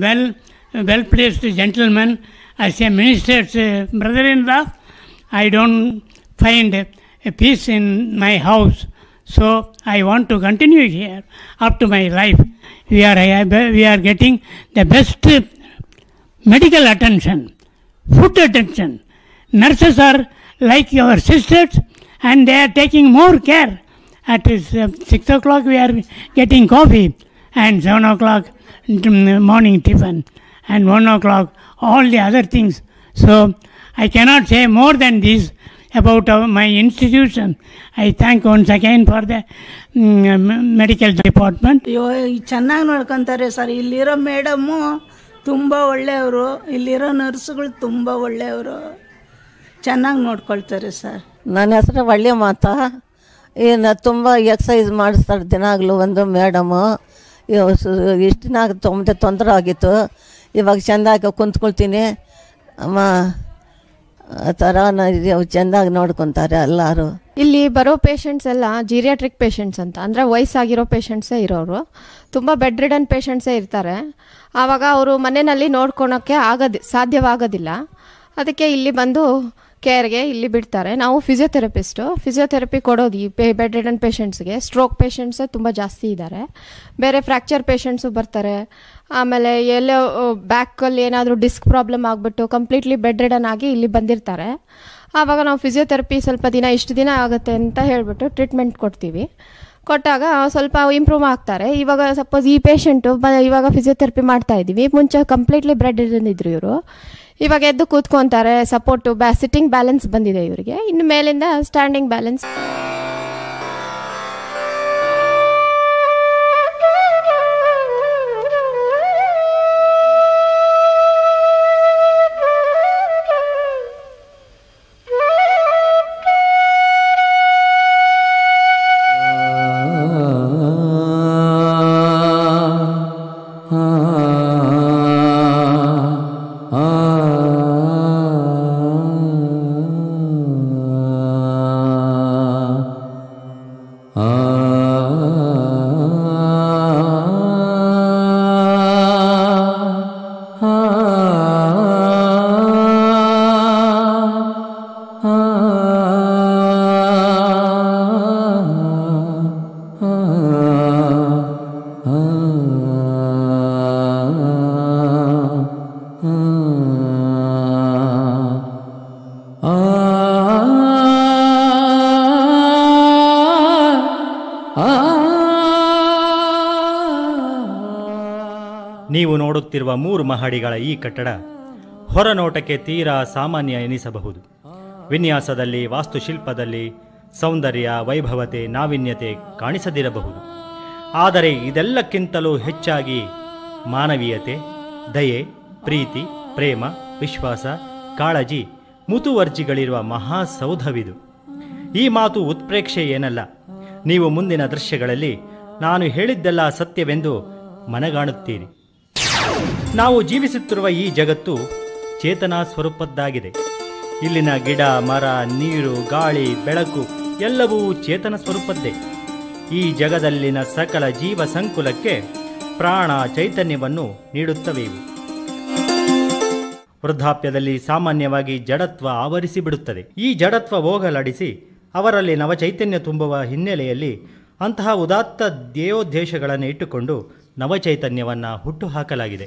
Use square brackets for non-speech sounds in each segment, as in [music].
well, well-placed gentleman, as a minister's uh, brother-in-law, I don't find a, peace in my house. So I want to continue here up to my life. We are, we are getting the best medical attention, food attention. Nurses are like your sisters and they are taking more care. At uh, 6 o'clock we are getting coffee and 7 o'clock morning tiffin and 1 o'clock all the other things. So I cannot say more than this about our, my institution. I thank once again for the um, medical department. ಚೆನ್ನಾಗಿ ನೋಡ್ಕೊಂತಾರೆ sir ಇಲ್ಲಿರೋ madam ತುಂಬ ಒಳ್ಳೆಯವರು ಇಲ್ಲಿರೋ ನರ್ಸ್ಗಳು ತುಂಬ ಒಳ್ಳೆಯವರು ಚೆನ್ನಾಗಿ ನೋಡ್ಕೊಳ್ತಾರೆ ಸರ್ ನನ್ನ ಹೆಸರು ಒಳ್ಳೆ ಮಾತಾ ಏನು ತುಂಬ ಎಕ್ಸಸೈಸ್ ಮಾಡಿಸ್ತಾರೆ ದಿನಾಗಲೂ ಒಂದು ಮೇಡಮು ಇಷ್ಟು ದಿನ ತುಂಬ ತೊಂದರೆ ಆಗಿತ್ತು. ಇವಾಗ ಚೆಂದಾಗಿ ಕುಂತ್ಕೊಳ್ತೀನಿ. ಅಮ್ಮ, ಆ ಥರ ಚೆಂದಾಗಿ ನೋಡ್ಕೊತಾರೆ ಎಲ್ಲರೂ ಇಲ್ಲಿ ಬರೋ ಪೇಷಂಟ್ಸ್ ಎಲ್ಲ ಜೀರಿಯಾಟ್ರಿಕ್ ಪೇಷಂಟ್ಸ್ ಅಂತ. ಅಂದರೆ ವಯಸ್ಸಾಗಿರೋ ಪೇಷಂಟ್ಸೇ ಇರೋರು. ತುಂಬ ಬೆಡ್ ರಿಡನ್ ಪೇಷಂಟ್ಸೇ ಇರ್ತಾರೆ. ಆವಾಗ ಅವರು ಮನೆಯಲ್ಲಿ ನೋಡ್ಕೊಳೋಕ್ಕೆ ಆಗೋದು, ಸಾಧ್ಯವಾಗೋದಿಲ್ಲ. ಅದಕ್ಕೆ ಇಲ್ಲಿ ಬಂದು ಕೇರ್ಗೆ ಇಲ್ಲಿ ಬಿಡ್ತಾರೆ. ನಾವು ಫಿಸಿಯೋಥೆರಪಿಸ್ಟು ಫಿಸಿಯೋಥೆರಪಿ ಕೊಡೋದು ಈ ಪೇ ಬೆಡ್ ರಿಡನ್ ಪೇಷಂಟ್ಸ್ಗೆ ಸ್ಟ್ರೋಕ್ ಪೇಷಂಟ್ಸೇ ತುಂಬ ಜಾಸ್ತಿ ಇದ್ದಾರೆ ಬೇರೆ ಫ್ರ್ಯಾಕ್ಚರ್ ಪೇಷಂಟ್ಸು ಬರ್ತಾರೆ. ಆಮೇಲೆ ಎಲ್ಲೋ ಬ್ಯಾಕಲ್ಲಿ ಏನಾದರೂ ಡಿಸ್ಕ್ ಪ್ರಾಬ್ಲಮ್ ಆಗಿಬಿಟ್ಟು ಕಂಪ್ಲೀಟ್ಲಿ ಬೆಡ್ ರಿಡನ್ ಆಗಿ ಇಲ್ಲಿ ಬಂದಿರ್ತಾರೆ. ಆವಾಗ ನಾವು ಫಿಸಿಯೋಥೆರಪಿ ಸ್ವಲ್ಪ ದಿನ, ಇಷ್ಟು ದಿನ ಆಗುತ್ತೆ ಅಂತ ಹೇಳಿಬಿಟ್ಟು ಟ್ರೀಟ್ಮೆಂಟ್ ಕೊಡ್ತೀವಿ. ಕೊಟ್ಟಾಗ ಸ್ವಲ್ಪ ಇಂಪ್ರೂವ್ ಆಗ್ತಾರೆ. ಇವಾಗ ಸಪೋಸ್ ಈ ಪೇಷಂಟು ಇವಾಗ ಫಿಸಿಯೋಥೆರಪಿ ಮಾಡ್ತಾ ಇದ್ದೀವಿ. ಮುಂಚೆ ಕಂಪ್ಲೀಟ್ಲಿ ಬ್ರೆಡ್ ಇದ್ರು ಇವರು. ಇವಾಗ ಎದ್ದು ಕೂತ್ಕೊಂತಾರೆ ಸಪೋರ್ಟು ಬ್ಯಾ ಸಿಟ್ಟಿಂಗ್ ಬ್ಯಾಲೆನ್ಸ್ ಬಂದಿದೆ ಇವರಿಗೆ. ಇನ್ನು ಮೇಲಿಂದ ಸ್ಟ್ಯಾಂಡಿಂಗ್ ಬ್ಯಾಲೆನ್ಸ್ ನೀವು ನೋಡುತ್ತಿರುವ ಮೂರು ಮಹಡಿಗಳ ಈ ಕಟ್ಟಡ ಹೊರನೋಟಕ್ಕೆ ತೀರಾ ಸಾಮಾನ್ಯ ಎನಿಸಬಹುದು. ವಿನ್ಯಾಸದಲ್ಲಿ, ವಾಸ್ತುಶಿಲ್ಪದಲ್ಲಿ ಸೌಂದರ್ಯ, ವೈಭವತೆ, ನಾವಿನ್ಯತೆ ಕಾಣಿಸದಿರಬಹುದು. ಆದರೆ ಇದೆಲ್ಲಕ್ಕಿಂತಲೂ ಹೆಚ್ಚಾಗಿ ಮಾನವೀಯತೆ, ದಯೆ, ಪ್ರೀತಿ, ಪ್ರೇಮ, ವಿಶ್ವಾಸ, ಕಾಳಜಿ, ಮುತುವರ್ಜಿಗಳಿರುವ ಮಹಾಸೌಧವಿದು. ಈ ಮಾತು ಉತ್ಪ್ರೇಕ್ಷೆ ಏನಲ್ಲ. ನೀವು ಮುಂದಿನ ದೃಶ್ಯಗಳಲ್ಲಿ ನಾನು ಹೇಳಿದ್ದೆಲ್ಲ ಸತ್ಯವೆಂದು ಮನಗಾಣುತ್ತೀರಿ. ನಾವು ಜೀವಿಸುತ್ತಿರುವ ಈ ಜಗತ್ತು ಚೇತನ ಸ್ವರೂಪದ್ದಾಗಿದೆ. ಇಲ್ಲಿನ ಗಿಡ, ಮರ, ನೀರು, ಗಾಳಿ, ಬೆಳಕು ಎಲ್ಲವೂ ಚೇತನ ಸ್ವರೂಪದ್ದೇ. ಈ ಜಗದಲ್ಲಿನ ಸಕಲ ಜೀವ ಸಂಕುಲಕ್ಕೆ ಪ್ರಾಣ ಚೈತನ್ಯವನ್ನು ನೀಡುತ್ತವೆ ವೃದ್ಧಾಪ್ಯದಲ್ಲಿ ಸಾಮಾನ್ಯವಾಗಿ ಜಡತ್ವ ಆವರಿಸಿ ಬಿಡುತ್ತದೆ ಈ ಜಡತ್ವ ಹೋಗಲಾಡಿಸಿ ಅವರಲ್ಲಿ ನವಚೈತನ್ಯ ತುಂಬುವ ಹಿನ್ನೆಲೆಯಲ್ಲಿ ಅಂತಹ ಉದಾತ್ತ ಧ್ಯೇಯೋದ್ದೇಶಗಳನ್ನು ಇಟ್ಟುಕೊಂಡು ನವಚೈತನ್ಯವನ್ನು ಹುಟ್ಟುಹಾಕಲಾಗಿದೆ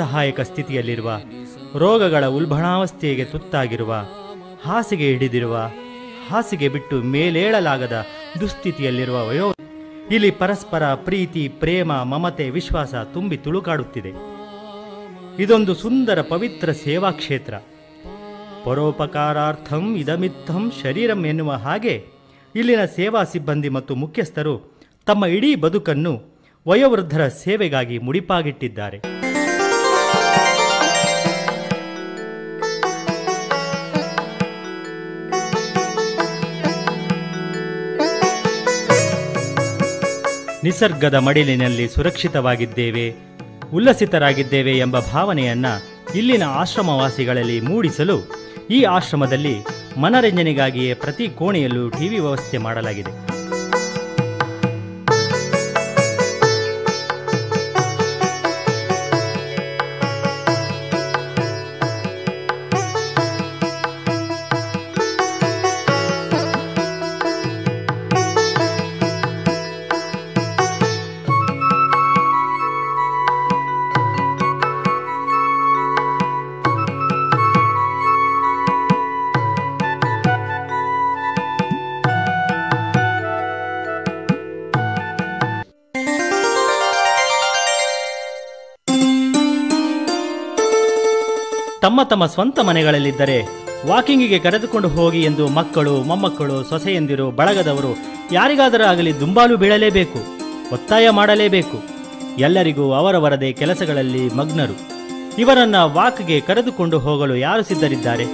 ನಿಸ್ಸಹಾಯಕ ಸ್ಥಿತಿಯಲ್ಲಿರುವ, ರೋಗಗಳ ಉಲ್ಬಣಾವಸ್ಥೆಗೆ ತುತ್ತಾಗಿರುವ, ಹಾಸಿಗೆ ಹಿಡಿದಿರುವ, ಹಾಸಿಗೆ ಬಿಟ್ಟು ಮೇಲೇಳಲಾಗದ ದುಸ್ಥಿತಿಯಲ್ಲಿರುವ ವಯೋ ಇಲ್ಲಿ ಪರಸ್ಪರ ಪ್ರೀತಿ, ಪ್ರೇಮ, ಮಮತೆ, ವಿಶ್ವಾಸ ತುಂಬಿ ತುಳುಕಾಡುತ್ತಿದೆ. ಇದೊಂದು ಸುಂದರ ಪವಿತ್ರ ಸೇವಾ ಕ್ಷೇತ್ರ ಪರೋಪಕಾರಾರ್ಥಂ ಇದಮಿತ್ತಂ ಶರೀರಂ ಎನ್ನುವ ಹಾಗೆ ಇಲ್ಲಿನ ಸೇವಾ ಸಿಬ್ಬಂದಿ ಮತ್ತು ಮುಖ್ಯಸ್ಥರು ತಮ್ಮ ಇಡೀ ಬದುಕನ್ನು ವಯೋವೃದ್ಧರ ಸೇವೆಗಾಗಿ ಮುಡಿಪಾಗಿಟ್ಟಿದ್ದಾರೆ. ನಿಸರ್ಗದ ಮಡಿಲಿನಲ್ಲಿ ಸುರಕ್ಷಿತವಾಗಿದ್ದೇವೆ, ಉಲ್ಲಸಿತರಾಗಿದ್ದೇವೆ ಎಂಬ ಭಾವನೆಯನ್ನ ಇಲ್ಲಿನ ಆಶ್ರಮವಾಸಿಗಳಲ್ಲಿ ಮೂಡಿಸಲು ಈ ಆಶ್ರಮದಲ್ಲಿ ಮನರಂಜನೆಗಾಗಿಯೇ ಪ್ರತಿ ಕೋಣೆಯಲ್ಲೂ ಟಿವಿ ವ್ಯವಸ್ಥೆ ಮಾಡಲಾಗಿದೆ. ತಮ್ಮ ತಮ್ಮ ಸ್ವಂತ ಮನೆಗಳಲ್ಲಿದ್ದರೆ ವಾಕಿಂಗಿಗೆ ಕರೆದುಕೊಂಡು ಹೋಗಿ ಎಂದು ಮಕ್ಕಳು, ಮೊಮ್ಮಕ್ಕಳು, ಸೊಸೆಯಂದಿರು, ಬಳಗದವರು ಯಾರಿಗಾದರೂ ಆಗಲಿ ದುಂಬಾಲು ಬೀಳಲೇಬೇಕು, ಒತ್ತಾಯ ಮಾಡಲೇಬೇಕು. ಎಲ್ಲರಿಗೂ ಅವರವರದೇ ಕೆಲಸಗಳಲ್ಲಿ ಮಗ್ನರು. ಇವರನ್ನ ವಾಕ್ಗೆ ಕರೆದುಕೊಂಡು ಹೋಗಲು ಯಾರು ಸಿದ್ಧರಿದ್ದಾರೆ?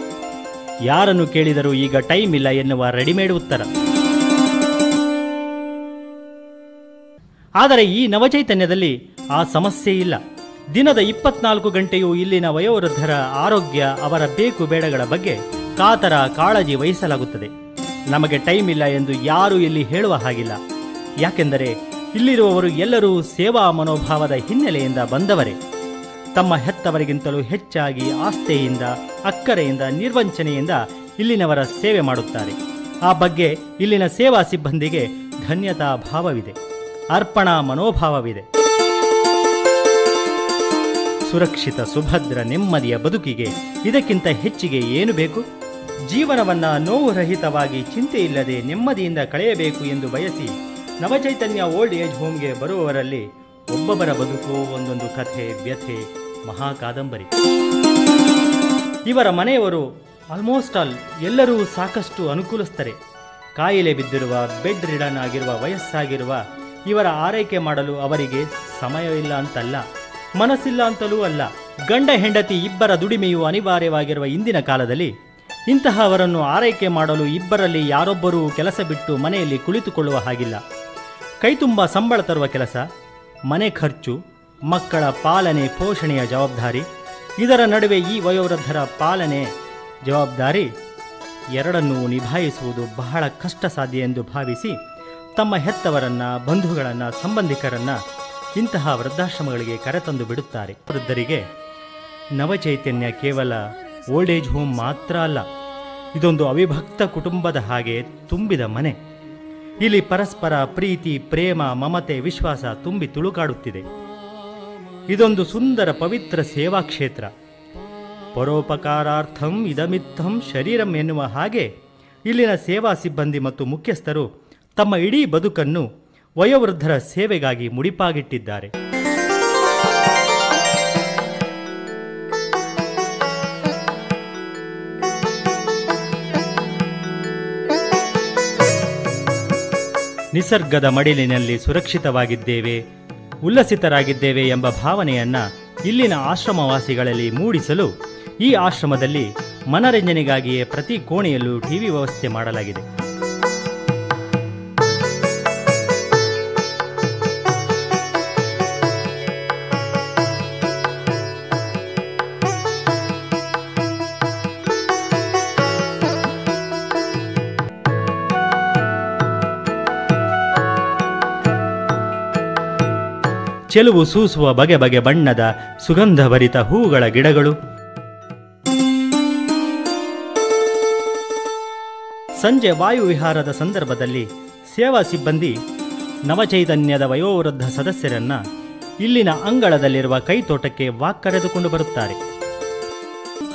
ಯಾರನ್ನು ಕೇಳಿದರೂ ಈಗ ಟೈಮ್ ಇಲ್ಲ ಎನ್ನುವ ರೆಡಿಮೇಡ್ ಉತ್ತರ. ಆದರೆ ಈ ನವಚೈತನ್ಯದಲ್ಲಿ ಆ ಸಮಸ್ಯೆ ಇಲ್ಲ. ದಿನದ ಇಪ್ಪತ್ನಾಲ್ಕು ಗಂಟೆಯೂ ಇಲ್ಲಿನ ವಯೋವೃದ್ಧರ ಆರೋಗ್ಯ, ಅವರ ಬೇಕು ಬೇಡಗಳ ಬಗ್ಗೆ ಕಾತರ ಕಾಳಜಿ ವಹಿಸಲಾಗುತ್ತದೆ. ನಮಗೆ ಟೈಮ್ ಇಲ್ಲ ಎಂದು ಯಾರೂ ಇಲ್ಲಿ ಹೇಳುವ ಹಾಗಿಲ್ಲ. ಯಾಕೆಂದರೆ ಇಲ್ಲಿರುವವರು ಎಲ್ಲರೂ ಸೇವಾ ಮನೋಭಾವದ ಹಿನ್ನೆಲೆಯಿಂದ ಬಂದವರೇ. ತಮ್ಮ ಹೆತ್ತವರಿಗಿಂತಲೂ ಹೆಚ್ಚಾಗಿ ಆಸ್ಥೆಯಿಂದ, ಅಕ್ಕರೆಯಿಂದ, ನಿರ್ವಂಚನೆಯಿಂದ ಇಲ್ಲಿನವರ ಸೇವೆ ಮಾಡುತ್ತಾರೆ. ಆ ಬಗ್ಗೆ ಇಲ್ಲಿನ ಸೇವಾ ಸಿಬ್ಬಂದಿಗೆ ಧನ್ಯತಾ ಭಾವವಿದೆ. ಅರ್ಪಣಾ ಮನೋಭಾವವಿದೆ. ಸುರಕ್ಷಿತ ಸುಭದ್ರ ನೆಮ್ಮದಿಯ ಬದುಕಿಗೆ ಇದಕ್ಕಿಂತ ಹೆಚ್ಚಿಗೆ ಏನು ಬೇಕು? ಜೀವನವನ್ನ ನೋವು ರಹಿತವಾಗಿ ಚಿಂತೆ ಇಲ್ಲದೆ ನೆಮ್ಮದಿಯಿಂದ ಕಳೆಯಬೇಕು ಎಂದು ಬಯಸಿ ನವಚೈತನ್ಯ ಓಲ್ಡ್ ಏಜ್ ಹೋಮ್ಗೆ ಬರುವವರಲ್ಲಿ ಒಬ್ಬೊಬ್ಬರ ಬದುಕು ಒಂದೊಂದು ಕಥೆ, ವ್ಯಥೆ, ಮಹಾಕಾದಂಬರಿ. ಇವರ ಮನೆಯವರು ಆಲ್ಮೋಸ್ಟ್ ಆಲ್ ಎಲ್ಲರೂ ಸಾಕಷ್ಟು ಅನುಕೂಲಿಸ್ತಾರೆ ಕಾಯಿಲೆ ಬಿದ್ದಿರುವ, ಬೆಡ್ ರಿಡನ್ ಆಗಿರುವ, ವಯಸ್ಸಾಗಿರುವ ಇವರ ಆರೈಕೆ ಮಾಡಲು ಅವರಿಗೆ ಸಮಯವಿಲ್ಲ ಅಂತಲ್ಲ. ಮನಸ್ಸಿಲ್ಲ ಅಂತಲೂ ಅಲ್ಲ, ಗಂಡ ಹೆಂಡತಿ ಇಬ್ಬರ ದುಡಿಮೆಯು ಅನಿವಾರ್ಯವಾಗಿರುವ ಇಂದಿನ ಕಾಲದಲ್ಲಿ, ಇಂತಹವರನ್ನು ಆರೈಕೆ ಮಾಡಲು ಇಬ್ಬರಲ್ಲಿ ಯಾರೊಬ್ಬರೂ ಕೆಲಸ ಬಿಟ್ಟು ಮನೆಯಲ್ಲಿ ಕುಳಿತುಕೊಳ್ಳುವ ಹಾಗಿಲ್ಲ. ಕೈತುಂಬ ಸಂಬಳ ತರುವ ಕೆಲಸ, ಮನೆ ಖರ್ಚು, ಮಕ್ಕಳ ಪಾಲನೆ ಪೋಷಣೆಯ ಜವಾಬ್ದಾರಿ, ಇದರ ನಡುವೆ ಈ ವಯೋವೃದ್ಧರ ಪಾಲನೆ ಜವಾಬ್ದಾರಿ, ಎರಡನ್ನೂ ನಿಭಾಯಿಸುವುದು ಬಹಳ ಕಷ್ಟ ಸಾಧ್ಯ ಎಂದು ಭಾವಿಸಿ ತಮ್ಮ ಹೆತ್ತವರನ್ನ, ಬಂಧುಗಳನ್ನು, ಸಂಬಂಧಿಕರನ್ನ ಇಂತಹ ವೃದ್ಧಾಶ್ರಮಗಳಿಗೆ ಕರೆತಂದು ಬಿಡುತ್ತಾರೆ. ವೃದ್ಧರಿಗೆ ನವಚೈತನ್ಯ ಕೇವಲ ಓಲ್ಡ್ ಏಜ್ ಹೋಮ್ ಮಾತ್ರ ಅಲ್ಲ, ಇದೊಂದು ಅವಿಭಕ್ತ ಕುಟುಂಬದ ಹಾಗೆ ತುಂಬಿದ ಮನೆ. ಇಲ್ಲಿ ಪರಸ್ಪರ ಪ್ರೀತಿ, ಪ್ರೇಮ, ಮಮತೆ, ವಿಶ್ವಾಸ ತುಂಬಿ ತುಳುಕಾಡುತ್ತಿದೆ. ಇದೊಂದು ಸುಂದರ ಪವಿತ್ರ ಸೇವಾ ಕ್ಷೇತ್ರ. ಪರೋಪಕಾರಾರ್ಥಂ ಇದಮಿತ್ತಂ ಶರೀರಂ ಎನ್ನುವ ಹಾಗೆ ಇಲ್ಲಿನ ಸೇವಾ ಸಿಬ್ಬಂದಿ ಮತ್ತು ಮುಖ್ಯಸ್ಥರು ತಮ್ಮ ಇಡೀ ಬದುಕನ್ನು ವಯೋವೃದ್ಧರ ಸೇವೆಗಾಗಿ ಮುಡಿಪಾಗಿಟ್ಟಿದ್ದಾರೆ. ನಿಸರ್ಗದ ಮಡಿಲಿನಲ್ಲಿ ಸುರಕ್ಷಿತವಾಗಿದ್ದೇವೆ, ಉಲ್ಲಸಿತರಾಗಿದ್ದೇವೆ ಎಂಬ ಭಾವನೆಯನ್ನ ಇಲ್ಲಿನ ಆಶ್ರಮವಾಸಿಗಳಲ್ಲಿ ಮೂಡಿಸಲು ಈ ಆಶ್ರಮದಲ್ಲಿ ಮನರಂಜನೆಗಾಗಿಯೇ ಪ್ರತಿ ಕೋಣೆಯಲ್ಲೂ ಟಿವಿ ವ್ಯವಸ್ಥೆ ಮಾಡಲಾಗಿದೆ. ಚೆಲುವು ಸೂಸುವ ಬಗೆ ಬಗೆ ಬಣ್ಣದ ಸುಗಂಧಭರಿತ ಹೂಗಳ ಗಿಡಗಳು. ಸಂಜೆ ವಾಯುವಿಹಾರದ ಸಂದರ್ಭದಲ್ಲಿ ಸೇವಾ ಸಿಬ್ಬಂದಿ ನವಚೈತನ್ಯದ ವಯೋವೃದ್ಧ ಸದಸ್ಯರನ್ನ ಇಲ್ಲಿನ ಅಂಗಳದಲ್ಲಿರುವ ಕೈತೋಟಕ್ಕೆ ವಾಕ್ ಕರೆದುಕೊಂಡು ಬರುತ್ತಾರೆ.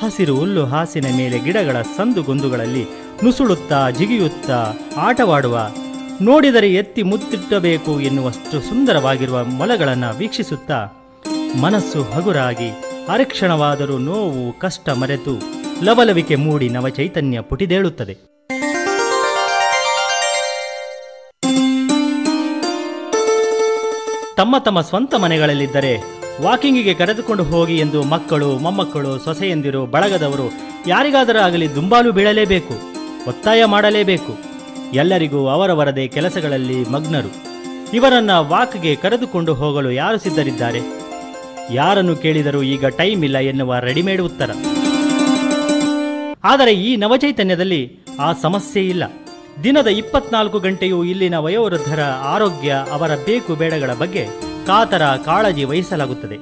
ಹಸಿರು ಹುಲ್ಲು ಹಾಸಿನ ಮೇಲೆ ಗಿಡಗಳ ಸಂದುಗೊಂದುಗಳಲ್ಲಿ ನುಸುಳುತ್ತಾ ಜಿಗಿಯುತ್ತಾ ಆಟವಾಡುವ ನೋಡಿದರೆ ಎತ್ತಿ ಮುತ್ತಿಟ್ಟಬೇಕು ಎನ್ನುವಷ್ಟು ಸುಂದರವಾಗಿರುವ ಮೊಲಗಳನ್ನು ವೀಕ್ಷಿಸುತ್ತಾ ಮನಸ್ಸು ಹಗುರಾಗಿ ಅರಕ್ಷಣವಾದರೂ ನೋವು ಕಷ್ಟ ಮರೆತು ಲವಲವಿಕೆ ಮೂಡಿ ನವಚೈತನ್ಯ ಪುಟಿದೇಳುತ್ತದೆ. ತಮ್ಮ ತಮ್ಮ ಸ್ವಂತ ಮನೆಗಳಲ್ಲಿದ್ದರೆ ವಾಕಿಂಗಿಗೆ ಕರೆದುಕೊಂಡು ಹೋಗಿ ಎಂದು ಮಕ್ಕಳು, ಮೊಮ್ಮಕ್ಕಳು, ಸೊಸೆಯಂದಿರು, ಬಳಗದವರು ಯಾರಿಗಾದರೂ ಆಗಲಿ ದುಂಬಾಲು ಬೀಳಲೇಬೇಕು, ಒತ್ತಾಯ ಮಾಡಲೇಬೇಕು. ಎಲ್ಲರಿಗೂ ಅವರವರದೇ ಕೆಲಸಗಳಲ್ಲಿ ಮಗ್ನರು. ಇವರನ್ನ ವಾಕ್ಗೆ ಕರೆದುಕೊಂಡು ಹೋಗಲು ಯಾರು ಸಿದ್ಧರಿದ್ದಾರೆ? ಯಾರನ್ನು ಕೇಳಿದರೂ ಈಗ ಟೈಮ್ ಇಲ್ಲ ಎನ್ನುವ ರೆಡಿಮೇಡ್ ಉತ್ತರ. ಆದರೆ ಈ ನವಚೈತನ್ಯದಲ್ಲಿ ಆ ಸಮಸ್ಯೆ ಇಲ್ಲ. ದಿನದ ಇಪ್ಪತ್ನಾಲ್ಕು ಗಂಟೆಯೂ ಇಲ್ಲಿನ ವಯೋವೃದ್ಧರ ಆರೋಗ್ಯ, ಅವರ ಬೇಕು ಬೇಡಗಳ ಬಗ್ಗೆ ಕಾತರ ಕಾಳಜಿ ವಹಿಸಲಾಗುತ್ತದೆ.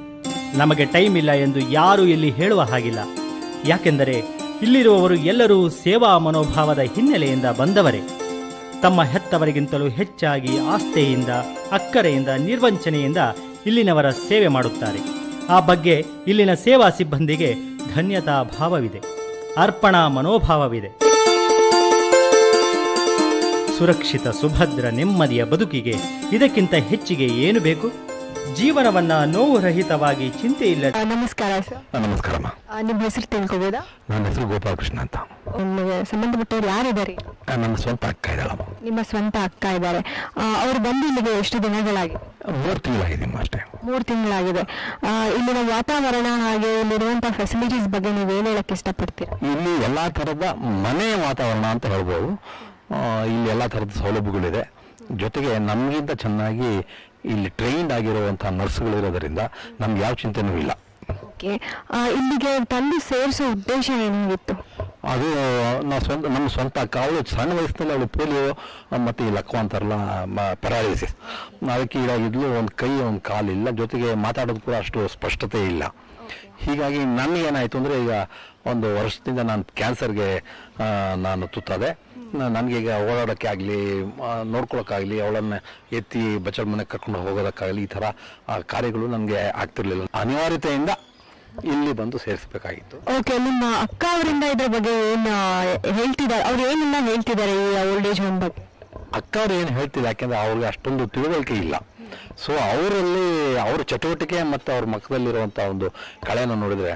ನಮಗೆ ಟೈಮ್ ಇಲ್ಲ ಎಂದು ಯಾರೂ ಇಲ್ಲಿ ಹೇಳುವ ಹಾಗಿಲ್ಲ. ಯಾಕೆಂದರೆ ಇಲ್ಲಿರುವವರು ಎಲ್ಲರೂ ಸೇವಾ ಮನೋಭಾವದ ಹಿನ್ನೆಲೆಯಿಂದ ಬಂದವರೇ. ತಮ್ಮ ಹೆತ್ತವರಿಗಿಂತಲೂ ಹೆಚ್ಚಾಗಿ ಆಸ್ತೆಯಿಂದ, ಅಕ್ಕರೆಯಿಂದ, ನಿರ್ವಂಚನೆಯಿಂದ ಇಲ್ಲಿನವರ ಸೇವೆ ಮಾಡುತ್ತಾರೆ. ಆ ಬಗ್ಗೆ ಇಲ್ಲಿನ ಸೇವಾ ಸಿಬ್ಬಂದಿಗೆ ಧನ್ಯತಾ ಭಾವವಿದೆ. ಅರ್ಪಣಾ ಮನೋಭಾವವಿದೆ. ಸುರಕ್ಷಿತ, ಸುಭದ್ರ, ನೆಮ್ಮದಿಯ ಬದುಕಿಗೆ ಇದಕ್ಕಿಂತ ಹೆಚ್ಚಿಗೆ ಏನು ಬೇಕು? ಜೀವನವನ್ನ ನೋವು ರಹಿತವಾಗಿ ಚಿಂತೆ ಇಲ್ಲ ನಮಸ್ಕಾರ ಸರ್. ನಮಸ್ಕಾರಮ್ಮ ಆ, ನಿಮ್ಮ ಹೆಸರು ತಿಳ್ಕೊಬೋದಾ? ನನ್ನ ಹೆಸರು ಗೋಪಾಲಕೃಷ್ಣ ಅಂತ. ನಿಮಗೆ ಸಂಬಂಧಪಟ್ಟವ್ರು ಯಾರಿದ್ದಾರೆ? ನನ್ನ ಸ್ವಂತ ಅಕ್ಕ ಇದ್ದಾಳಮ್ಮ ನಿಮ್ಮ ಸ್ವಂತ ಅಕ್ಕ ಇದ್ದಾರೆ. ಅವ್ರು ಬಂದು ಇಲ್ಲಿಗೆ ಎಷ್ಟು ದಿನಗಳಾಗಿ? ಮೂರು ತಿಂಗಳಾಗಿದೆಯಮ್ಮ ಅಷ್ಟೇ. ಮೂರು ತಿಂಗಳಾಗಿದೆ. ಇಲ್ಲಿನ ವಾತಾವರಣ ಹಾಗೆ ಇಲ್ಲಿರುವಂತಹ ಫೆಸಿಲಿಟೀಸ್ ಬಗ್ಗೆ ನೀವು ಏನು ಹೇಳಕ್ ಇಷ್ಟಪಡ್ತೀರಾ? ಇಲ್ಲಿ ಎಲ್ಲಾ ತರದ ಮನೆ ವಾತಾವರಣ ಅಂತ ಹೇಳ್ಬೋದು. ಇಲ್ಲಿ ಎಲ್ಲಾ ತರದ ಸೌಲಭ್ಯಗಳಿದೆ. ಜೊತೆಗೆ ನಮಗಿಂತ ಚೆನ್ನಾಗಿ ಇಲ್ಲಿ ಟ್ರೈನ್ಡ್ ಆಗಿರುವಂಥ ನರ್ಸ್ಗಳಿರೋದರಿಂದ ನಮ್ಗೆ ಯಾವ ಚಿಂತೆನೂ ಇಲ್ಲ. ಓಕೆ ಇಲ್ಲಿಗೆ ತಂದು ಸೇರಿಸೋ ಉದ್ದೇಶ ಏನಾಗಿತ್ತು? ಅದು ನಾವು ಸ್ವಂತ ನಮ್ಮ ಸ್ವಂತ ಕಾಲೇಜ್ ಅವಳು ಸಣ್ಣ ವಯಸ್ಸಿನಲ್ಲಿ ಅವಳು ಪೋಲಿಯೋ ಮತ್ತು ಈ ಲಕ್ವ ಅಂತಾರಲ್ಲ ಪೆರಾಲಿಸಿಸ್ ಅದಕ್ಕೆ ಈಡಾಗಿದ್ಲು ಒಂದು ಕೈ ಒಂದು ಕಾಲಿಲ್ಲ ಜೊತೆಗೆ ಮಾತಾಡೋದು ಕೂಡ ಅಷ್ಟು ಸ್ಪಷ್ಟತೆ ಇಲ್ಲ. ಹೀಗಾಗಿ ನನಗೇನಾಯಿತು ಅಂದರೆ ಈಗ ಒಂದು ವರ್ಷದಿಂದ ನಾನು ಕ್ಯಾನ್ಸರ್ಗೆ ನಾನು ತುತ್ತಾದೆ. ನನಗೆ ಈಗ ಓಡಾಡೋಕ್ಕೆ ಆಗಲಿ ನೋಡ್ಕೊಳಕ್ಕಾಗಲಿ ಅವಳನ್ನು ಎತ್ತಿ ಬಚ್ಚಳ ಮನೆಗೆ ಕರ್ಕೊಂಡು ಹೋಗೋದಕ್ಕಾಗಲಿ ಈ ಥರ ಕಾರ್ಯಗಳು ನನಗೆ ಆಗ್ತಿರಲಿಲ್ಲ. ಅನಿವಾರ್ಯತೆಯಿಂದ ಇಲ್ಲಿ ಬಂದು ಸೇರಿಸಬೇಕಾಗಿತ್ತು. ಓಕೆ ನಿಮ್ಮ ಅಕ್ಕ ಅವರಿಂದ ಇದ್ರ ಬಗ್ಗೆ ಏನು ಹೇಳ್ತಿದ್ದಾರೆ ಅವ್ರು ಏನೆಲ್ಲ ಹೇಳ್ತಿದ್ದಾರೆ ಈ ಓಲ್ಡ್ ಏಜ್ ಹೋಮ್ ಬಗ್ಗೆ ಅಕ್ಕ ಅವ್ರು ಏನು ಹೇಳ್ತಿಲ್ಲ ಯಾಕೆಂದ್ರೆ ಅವ್ರಿಗೆ ಅಷ್ಟೊಂದು ತಿಳುವಳಿಕೆ ಇಲ್ಲ. ಸೊ ಅವರಲ್ಲಿ ಅವ್ರ ಚಟುವಟಿಕೆ ಮತ್ತು ಅವ್ರ ಮಕ್ಕದಲ್ಲಿರುವಂಥ ಒಂದು ಕಳೆಯನ್ನು ನೋಡಿದ್ರೆ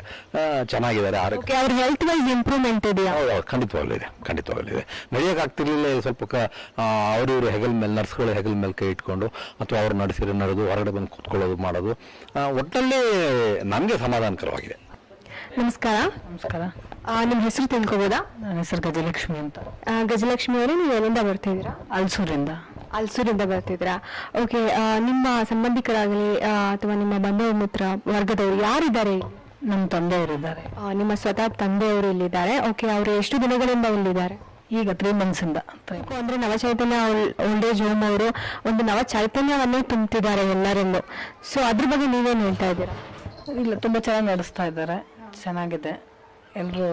ಚೆನ್ನಾಗಿದ್ದಾರೆ. ಆರೋಗ್ಯ ಓಕೆ ಅವ್ರ ಹೆಲ್ತ್ ವೈಸ್ ಇಂಪ್ರೂವ್ಮೆಂಟ್ ಇದೆ ಹೌದು ಖಂಡಿತವಾಗ್ಲೂ ಇದೆ ಖಂಡಿತವಾಗ್ಲೂ ಇದೆ ನಡೆಯೋಕ್ಕಾಗ್ತಿರ್ಲಿಲ್ಲ ಸ್ವಲ್ಪ ಕ ಅವರು ಇವರು ಹೆಗಲ್ ಮೇಲೆ ನರ್ಸ್ಗಳು ಹೆಗಲ್ ಮೇಲೆ ಕೈ ಇಟ್ಕೊಂಡು ಅಥವಾ ಅವ್ರು ನಡೆಸಿರೋ ನಡೆದು ಹೊರಗಡೆ ಬಂದು ಕೂತ್ಕೊಳ್ಳೋದು ಮಾಡೋದು ಒಟ್ಟಲ್ಲಿ ನಮಗೆ ಸಮಾಧಾನಕರವಾಗಿದೆ. ನಮಸ್ಕಾರ. ನಮಸ್ಕಾರ. ನಿಮ್ಮ ಹೆಸರು ತಿಳ್ಕೊಬೋದಾ? ನನ್ನ ಹೆಸರು ಗಜಲಕ್ಷ್ಮಿ ಅಂತ. ಗಜಲಕ್ಷ್ಮಿ ಅವರೇ ನೀವು ಎಲ್ಲಿಂದ ಬರ್ತಿದ್ದೀರಾ ಅಲ್ಸೂರಿಂದ. ಅಲ್ಸೂರಿಂದ ಬರ್ತಿದ್ರಾ? ಓಕೆ ನಿಮ್ಮ ಸಂಬಂಧಿಕರಾಗಲಿ ಅಥವಾ ನಿಮ್ಮ ಬಂಧು ಮಿತ್ರ ವರ್ಗದವರು ಯಾರಿದ್ದಾರೆ? ನಮ್ಮ ತಂದೆಯವರಿದ್ದಾರೆ. ಇದ್ದಾರೆ ನಿಮ್ಮ ಸ್ವತಃ ತಂದೆಯವರು ಇಲ್ಲಿದ್ದಾರೆ. ಓಕೆ ಅವರು ಎಷ್ಟು ದಿನಗಳಿಂದ ಇಲ್ಲಿದ್ದಾರೆ? ಈಗ ತ್ರೀ ಮಂತ್ಸ್ ಇಂದ. ಅಂದ್ರೆ ನವಚೈತನ್ಯ ಓಲ್ಡ್ ಏಜ್ ಹೋಮ್ ಅವರು ಒಂದು ನವ ಚೈತನ್ಯವನ್ನೇ ತುಂಬುತ್ತಿದ್ದಾರೆ ಎಲ್ಲರಲ್ಲೂ. ಸೊ ಅದ್ರ ಬಗ್ಗೆ ನೀವೇನು ಹೇಳ್ತಾ ಇದ್ದೀರಾ? ಇಲ್ಲ ತುಂಬಾ ಚೆನ್ನಾಗಿ ನಡೆಸ್ತಾ ಇದ್ದಾರೆ. ಚೆನ್ನಾಗಿದೆ. ಎಲ್ಲರೂ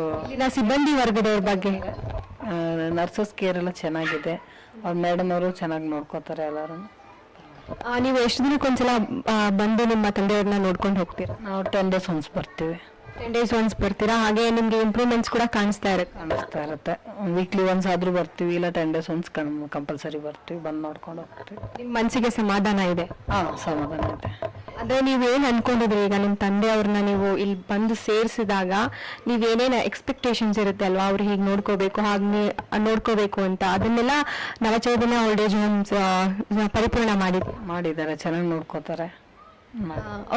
ಸಿಬ್ಬಂದಿ ವರ್ಗದವ್ರ ಬಗ್ಗೆ? ನರ್ಸಸ್ ಕೇರ್ ಎಲ್ಲ ಚೆನ್ನಾಗಿದೆ. ಅವ್ರ ಮೇಡಮ್ ಅವರು ಚೆನ್ನಾಗಿ ನೋಡ್ಕೋತಾರೆ ಎಲ್ಲರೂ. ನೀವು ಎಷ್ಟು ದಿನಕ್ಕೊಂದ್ಸಲ ಆ, ಬಂದು ನಿಮ್ಮ ತಂದೆಯವ್ರನ್ನ ನೋಡ್ಕೊಂಡು ಹೋಗ್ತೀರಾ? ನಾವು ಟೆನ್ ಡೇಸ್ ಒನ್ಸ್ ಬರ್ತೀವಿ. ಟೆನ್ ಡೇಸ್ ಒನ್ಸ್ ಬರ್ತೀರಾ? ಹಾಗೆ ನಿಮಗೆ ಇಂಪ್ರೂವ್ಮೆಂಟ್ಸ್ ಕೂಡ ಕಾಣಿಸ್ತಾ ಇರುತ್ತೆ. ಕಾಣಿಸ್ತಾ ಇರುತ್ತೆ. ವೀಕ್ಲಿ ಒನ್ಸ್ ಆದರೂ ಬರ್ತೀವಿ ಇಲ್ಲ ಟೆನ್ ಡೇಸ್ ಒನ್ಸ್ ಕಂಪಲ್ಸರಿ ಬರ್ತೀವಿ ಬಂದು ನೋಡ್ಕೊಂಡು ಹೋಗ್ತೀವಿ. ನಿಮ್ಮ ಮನಸ್ಸಿಗೆ ಸಮಾಧಾನ ಇದೆ? ಹಾಂ ಸಮಾಧಾನ ಇದೆ. ಅದೇ ನೀವೇನು ಏನ್ ಅನ್ಕೊಂಡಿದ್ರಿ ಈಗ ತಂದೆ ಅವ್ರನ್ನ ನೀವು ಇಲ್ಲಿ ಬಂದು ಸೇರಿಸಿದಾಗ ನೀವೇನೇನು ಏನೇನ್ ಎಕ್ಸ್ಪೆಕ್ಟೇಷನ್ಸ್ ಇರುತ್ತೆ ಅಲ್ವಾ? ಅವ್ರು ಹೀಗೆ ನೋಡ್ಕೋಬೇಕು ಹಾಗೆ ನೋಡ್ಕೋಬೇಕು ಅಂತ. ಅದನ್ನೆಲ್ಲ ನವಚೈತನ್ಯ ಓಲ್ಡ್ ಏಜ್ ಹೋಮ್ಸ್ ಪರಿಪೂರ್ಣ ಮಾಡಿ. ಮಾಡಿದ್ದಾರೆ ಚೆನ್ನಾಗಿ ನೋಡ್ಕೋತಾರೆ.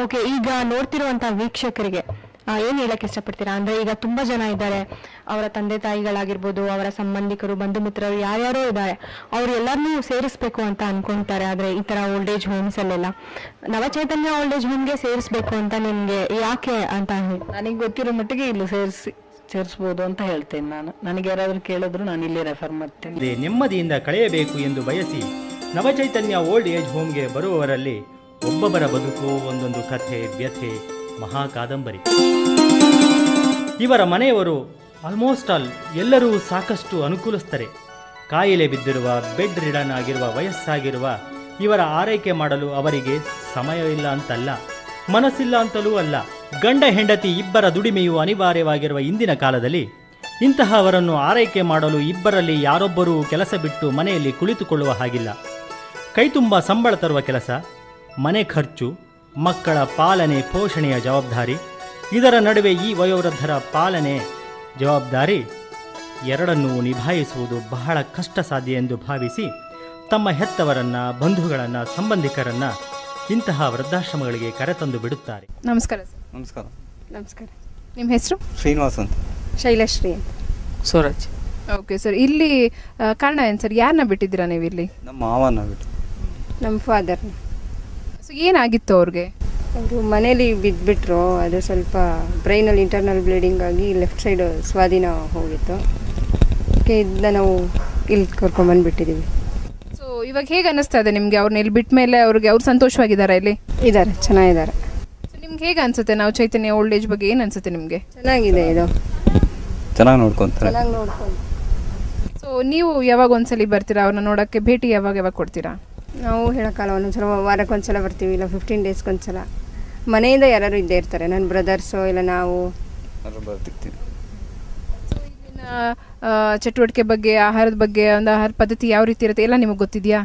ಓಕೆ ಈಗ ನೋಡ್ತಿರುವಂತ ವೀಕ್ಷಕರಿಗೆ ಏನ್ ಹೇಳಕ್ ಇಷ್ಟಪಡ್ತೀರಾ? ಅಂದ್ರೆ ಈಗ ತುಂಬಾ ಜನ ಇದ್ದಾರೆ. ಅವರ ತಂದೆ ತಾಯಿಗಳಾಗಿರ್ಬೋದು ಅವರ ಸಂಬಂಧಿಕರು ಬಂಧು ಮಿತ್ರರು ಯಾರ್ಯಾರೋ ಇದ್ದಾರೆ. ಅವ್ರು ಎಲ್ಲರನ್ನೂ ಸೇರಿಸ್ಬೇಕು ಅಂತ ಅನ್ಕೊಂತಾರೆ. ಆದ್ರೆ ಈ ತರ ಓಲ್ಡ್ ಏಜ್ ಹೋಮ್ಸ್ ಅಲ್ಲೆಲ್ಲ. ನವಚೈತನ್ಯ ಓಲ್ಡ್ ಏಜ್ ಹೋಮ್ಗೆ ಸೇರಿಸ್ಬೇಕು ಅಂತ ನಿಮ್ಗೆ ಯಾಕೆ ಅಂತ ಹೇಳಿ. ನನಗೆ ಗೊತ್ತಿರೋ ಮಟ್ಟಿಗೆ ಇಲ್ಲಿ ಸೇರಿಸಿ ಸೇರಿಸಬಹುದು ಅಂತ ಹೇಳ್ತೇನೆ ನಾನು. ನನಗೆ ಯಾರಾದರೂ ಕೇಳಿದ್ರು ನಾನು ಇಲ್ಲಿ ರೆಫರ್ ಮಾಡ್ತೇನೆ. ನೆಮ್ಮದಿಯಿಂದ ಕಳೆಯಬೇಕು ಎಂದು ಬಯಸಿ ನವಚೈತನ್ಯ ಓಲ್ಡ್ ಏಜ್ ಹೋಮ್ಗೆ ಬರುವವರಲ್ಲಿ ಒಬ್ಬೊಬ್ಬರ ಬದುಕು ಒಂದೊಂದು ಕಥೆ ವ್ಯಥೆ ಮಹಾ ಕಾದಂಬರಿ. ಇವರ ಮನೆಯವರು ಆಲ್ಮೋಸ್ಟ್ ಆಲ್ ಎಲ್ಲರೂ ಸಾಕಷ್ಟು ಅನುಕೂಲಿಸ್ತಾರೆ ಕಾಯಿಲೆ ಬಿದ್ದಿರುವ, ಬೆಡ್ ರಿಡನ್ ಆಗಿರುವ, ವಯಸ್ಸಾಗಿರುವ, ಇವರ ಆರೈಕೆ ಮಾಡಲು ಅವರಿಗೆ ಸಮಯವಿಲ್ಲ ಅಂತಲ್ಲ, ಮನಸ್ಸಿಲ್ಲ ಅಂತಲೂ ಅಲ್ಲ, ಗಂಡ ಹೆಂಡತಿ ಇಬ್ಬರ ದುಡಿಮೆಯು ಅನಿವಾರ್ಯವಾಗಿರುವ ಇಂದಿನ ಕಾಲದಲ್ಲಿ, ಇಂತಹವರನ್ನು ಆರೈಕೆ ಮಾಡಲು ಇಬ್ಬರಲ್ಲಿ ಯಾರೊಬ್ಬರೂ ಕೆಲಸ ಬಿಟ್ಟು ಮನೆಯಲ್ಲಿ ಕುಳಿತುಕೊಳ್ಳುವ ಹಾಗಿಲ್ಲ. ಕೈತುಂಬ ಸಂಬಳ ತರುವ ಕೆಲಸ, ಮನೆ ಖರ್ಚು ಮಕ್ಕಳ ಪಾಲನೆ ಪೋಷಣೆಯ ಜವಾಬ್ದಾರಿ. ಇದರ ನಡುವೆ ಈ ವಯೋವೃದ್ಧರ ಪಾಲನೆ ಜವಾಬ್ದಾರಿ ಎರಡನ್ನೂ ನಿಭಾಯಿಸುವುದು ಬಹಳ ಕಷ್ಟ ಸಾಧ್ಯ ಎಂದು ಭಾವಿಸಿ ತಮ್ಮ ಹೆತ್ತವರನ್ನ ಬಂಧುಗಳನ್ನ ಸಂಬಂಧಿಕರನ್ನ ಇಂತಹ ವೃದ್ಧಾಶ್ರಮಗಳಿಗೆ ಕರೆತಂದು ಬಿಡುತ್ತಾರೆ. ನಮಸ್ಕಾರ ಸರ್. ನಮಸ್ಕಾರ. ನಮಸ್ಕಾರ. ನಿಮ್ಮ ಹೆಸರು? ಶ್ರೀನಿವಾಸ್ ಅಂತ. ಶೈಲಶ್ರೀ ಅಂತ. ಸೂರಜ್. ಓಕೆ ಸರ್ ಇಲ್ಲಿ ಕಾರಣ ಏನು ಸರ್? ಯಾರನ್ನ ಬಿಟ್ಟಿದ್ದೀರಾ ನೀವು ಇಲ್ಲಿ ನಮ್ಮ ಮಾವನ ಬಿಟ್ಟು. ನಮ್ಮ ಫಾದರ್ ಸೊ ಏನಾಗಿತ್ತು ಅವ್ರಿಗೆ? ಅವರು ಮನೇಲಿ ಬಿದ್ದುಬಿಟ್ರು ಅದು ಸ್ವಲ್ಪ ಬ್ರೈನಲ್ಲಿ ಇಂಟರ್ನಲ್ ಬ್ಲೀಡಿಂಗ್ ಆಗಿ ಲೆಫ್ಟ್ ಸೈಡ್ ಸ್ವಾಧೀನ ಹೋಗಿತ್ತು. ಅದಕ್ಕೆ ಇದನ್ನ ನಾವು ಇಲ್ಲಿ ಕರ್ಕೊಂಬಂದ್ಬಿಟ್ಟಿದ್ದೀವಿ ಸೊ ಇವಾಗ ಹೇಗೆ ಅನ್ನಿಸ್ತಾ ಇದೆ ನಿಮಗೆ? ಅವ್ರನ್ನ ಇಲ್ಲಿ ಬಿಟ್ಟ ಮೇಲೆ ಅವ್ರಿಗೆ ಅವ್ರು ಸಂತೋಷವಾಗಿದ್ದಾರೆ ಇಲ್ಲಿ? ಇದ್ದಾರೆ ಚೆನ್ನಾಗಿದ್ದಾರೆ ಸೊ ನಿಮ್ಗೆ ಹೇಗೆ ಅನಿಸುತ್ತೆ ನಾವು ಚೈತನ್ಯ ಓಲ್ಡ್ ಏಜ್ ಬಗ್ಗೆ ಏನು ಅನಿಸುತ್ತೆ ನಿಮಗೆ? ಚೆನ್ನಾಗಿದೆ ಇದು. ಚೆನ್ನಾಗಿ ನೋಡ್ಕೊತಾರೆ. ಚೆನ್ನಾಗಿ ನೋಡ್ಕೊಂಡು ಸೊ ನೀವು ಯಾವಾಗ ಒಂದ್ಸಲಿ ಬರ್ತೀರಾ? ಅವ್ರನ್ನ ನೋಡೋಕ್ಕೆ ಭೇಟಿ ಯಾವಾಗ ಯಾವಾಗ ಕೊಡ್ತೀರಾ? ನಾವು ಹೇಳೋಕ್ಕಲ್ಲ ಒಂದೊಂದ್ಸಲ ವಾರಕ್ಕೊಂದ್ಸಲ ಬರ್ತೀವಿ ಇಲ್ಲ ಫಿಫ್ಟೀನ್ ಡೇಸ್ಗೊಂದ್ಸಲ ಮನೆಯಿಂದ ಯಾರು ಇದ್ದೇ ಇರ್ತಾರೆ ನನ್ನ ಬ್ರದರ್ಸು ಇಲ್ಲ ನಾವು. ಬರ್ತಿರ್ತೀವಿ ಚಟುವಟಿಕೆ ಬಗ್ಗೆ ಆಹಾರದ ಬಗ್ಗೆ ಒಂದು ಆಹಾರ ಪದ್ಧತಿ ಯಾವ ರೀತಿ ಇರುತ್ತೆ ಎಲ್ಲ ನಿಮಗೆ ಗೊತ್ತಿದೆಯಾ?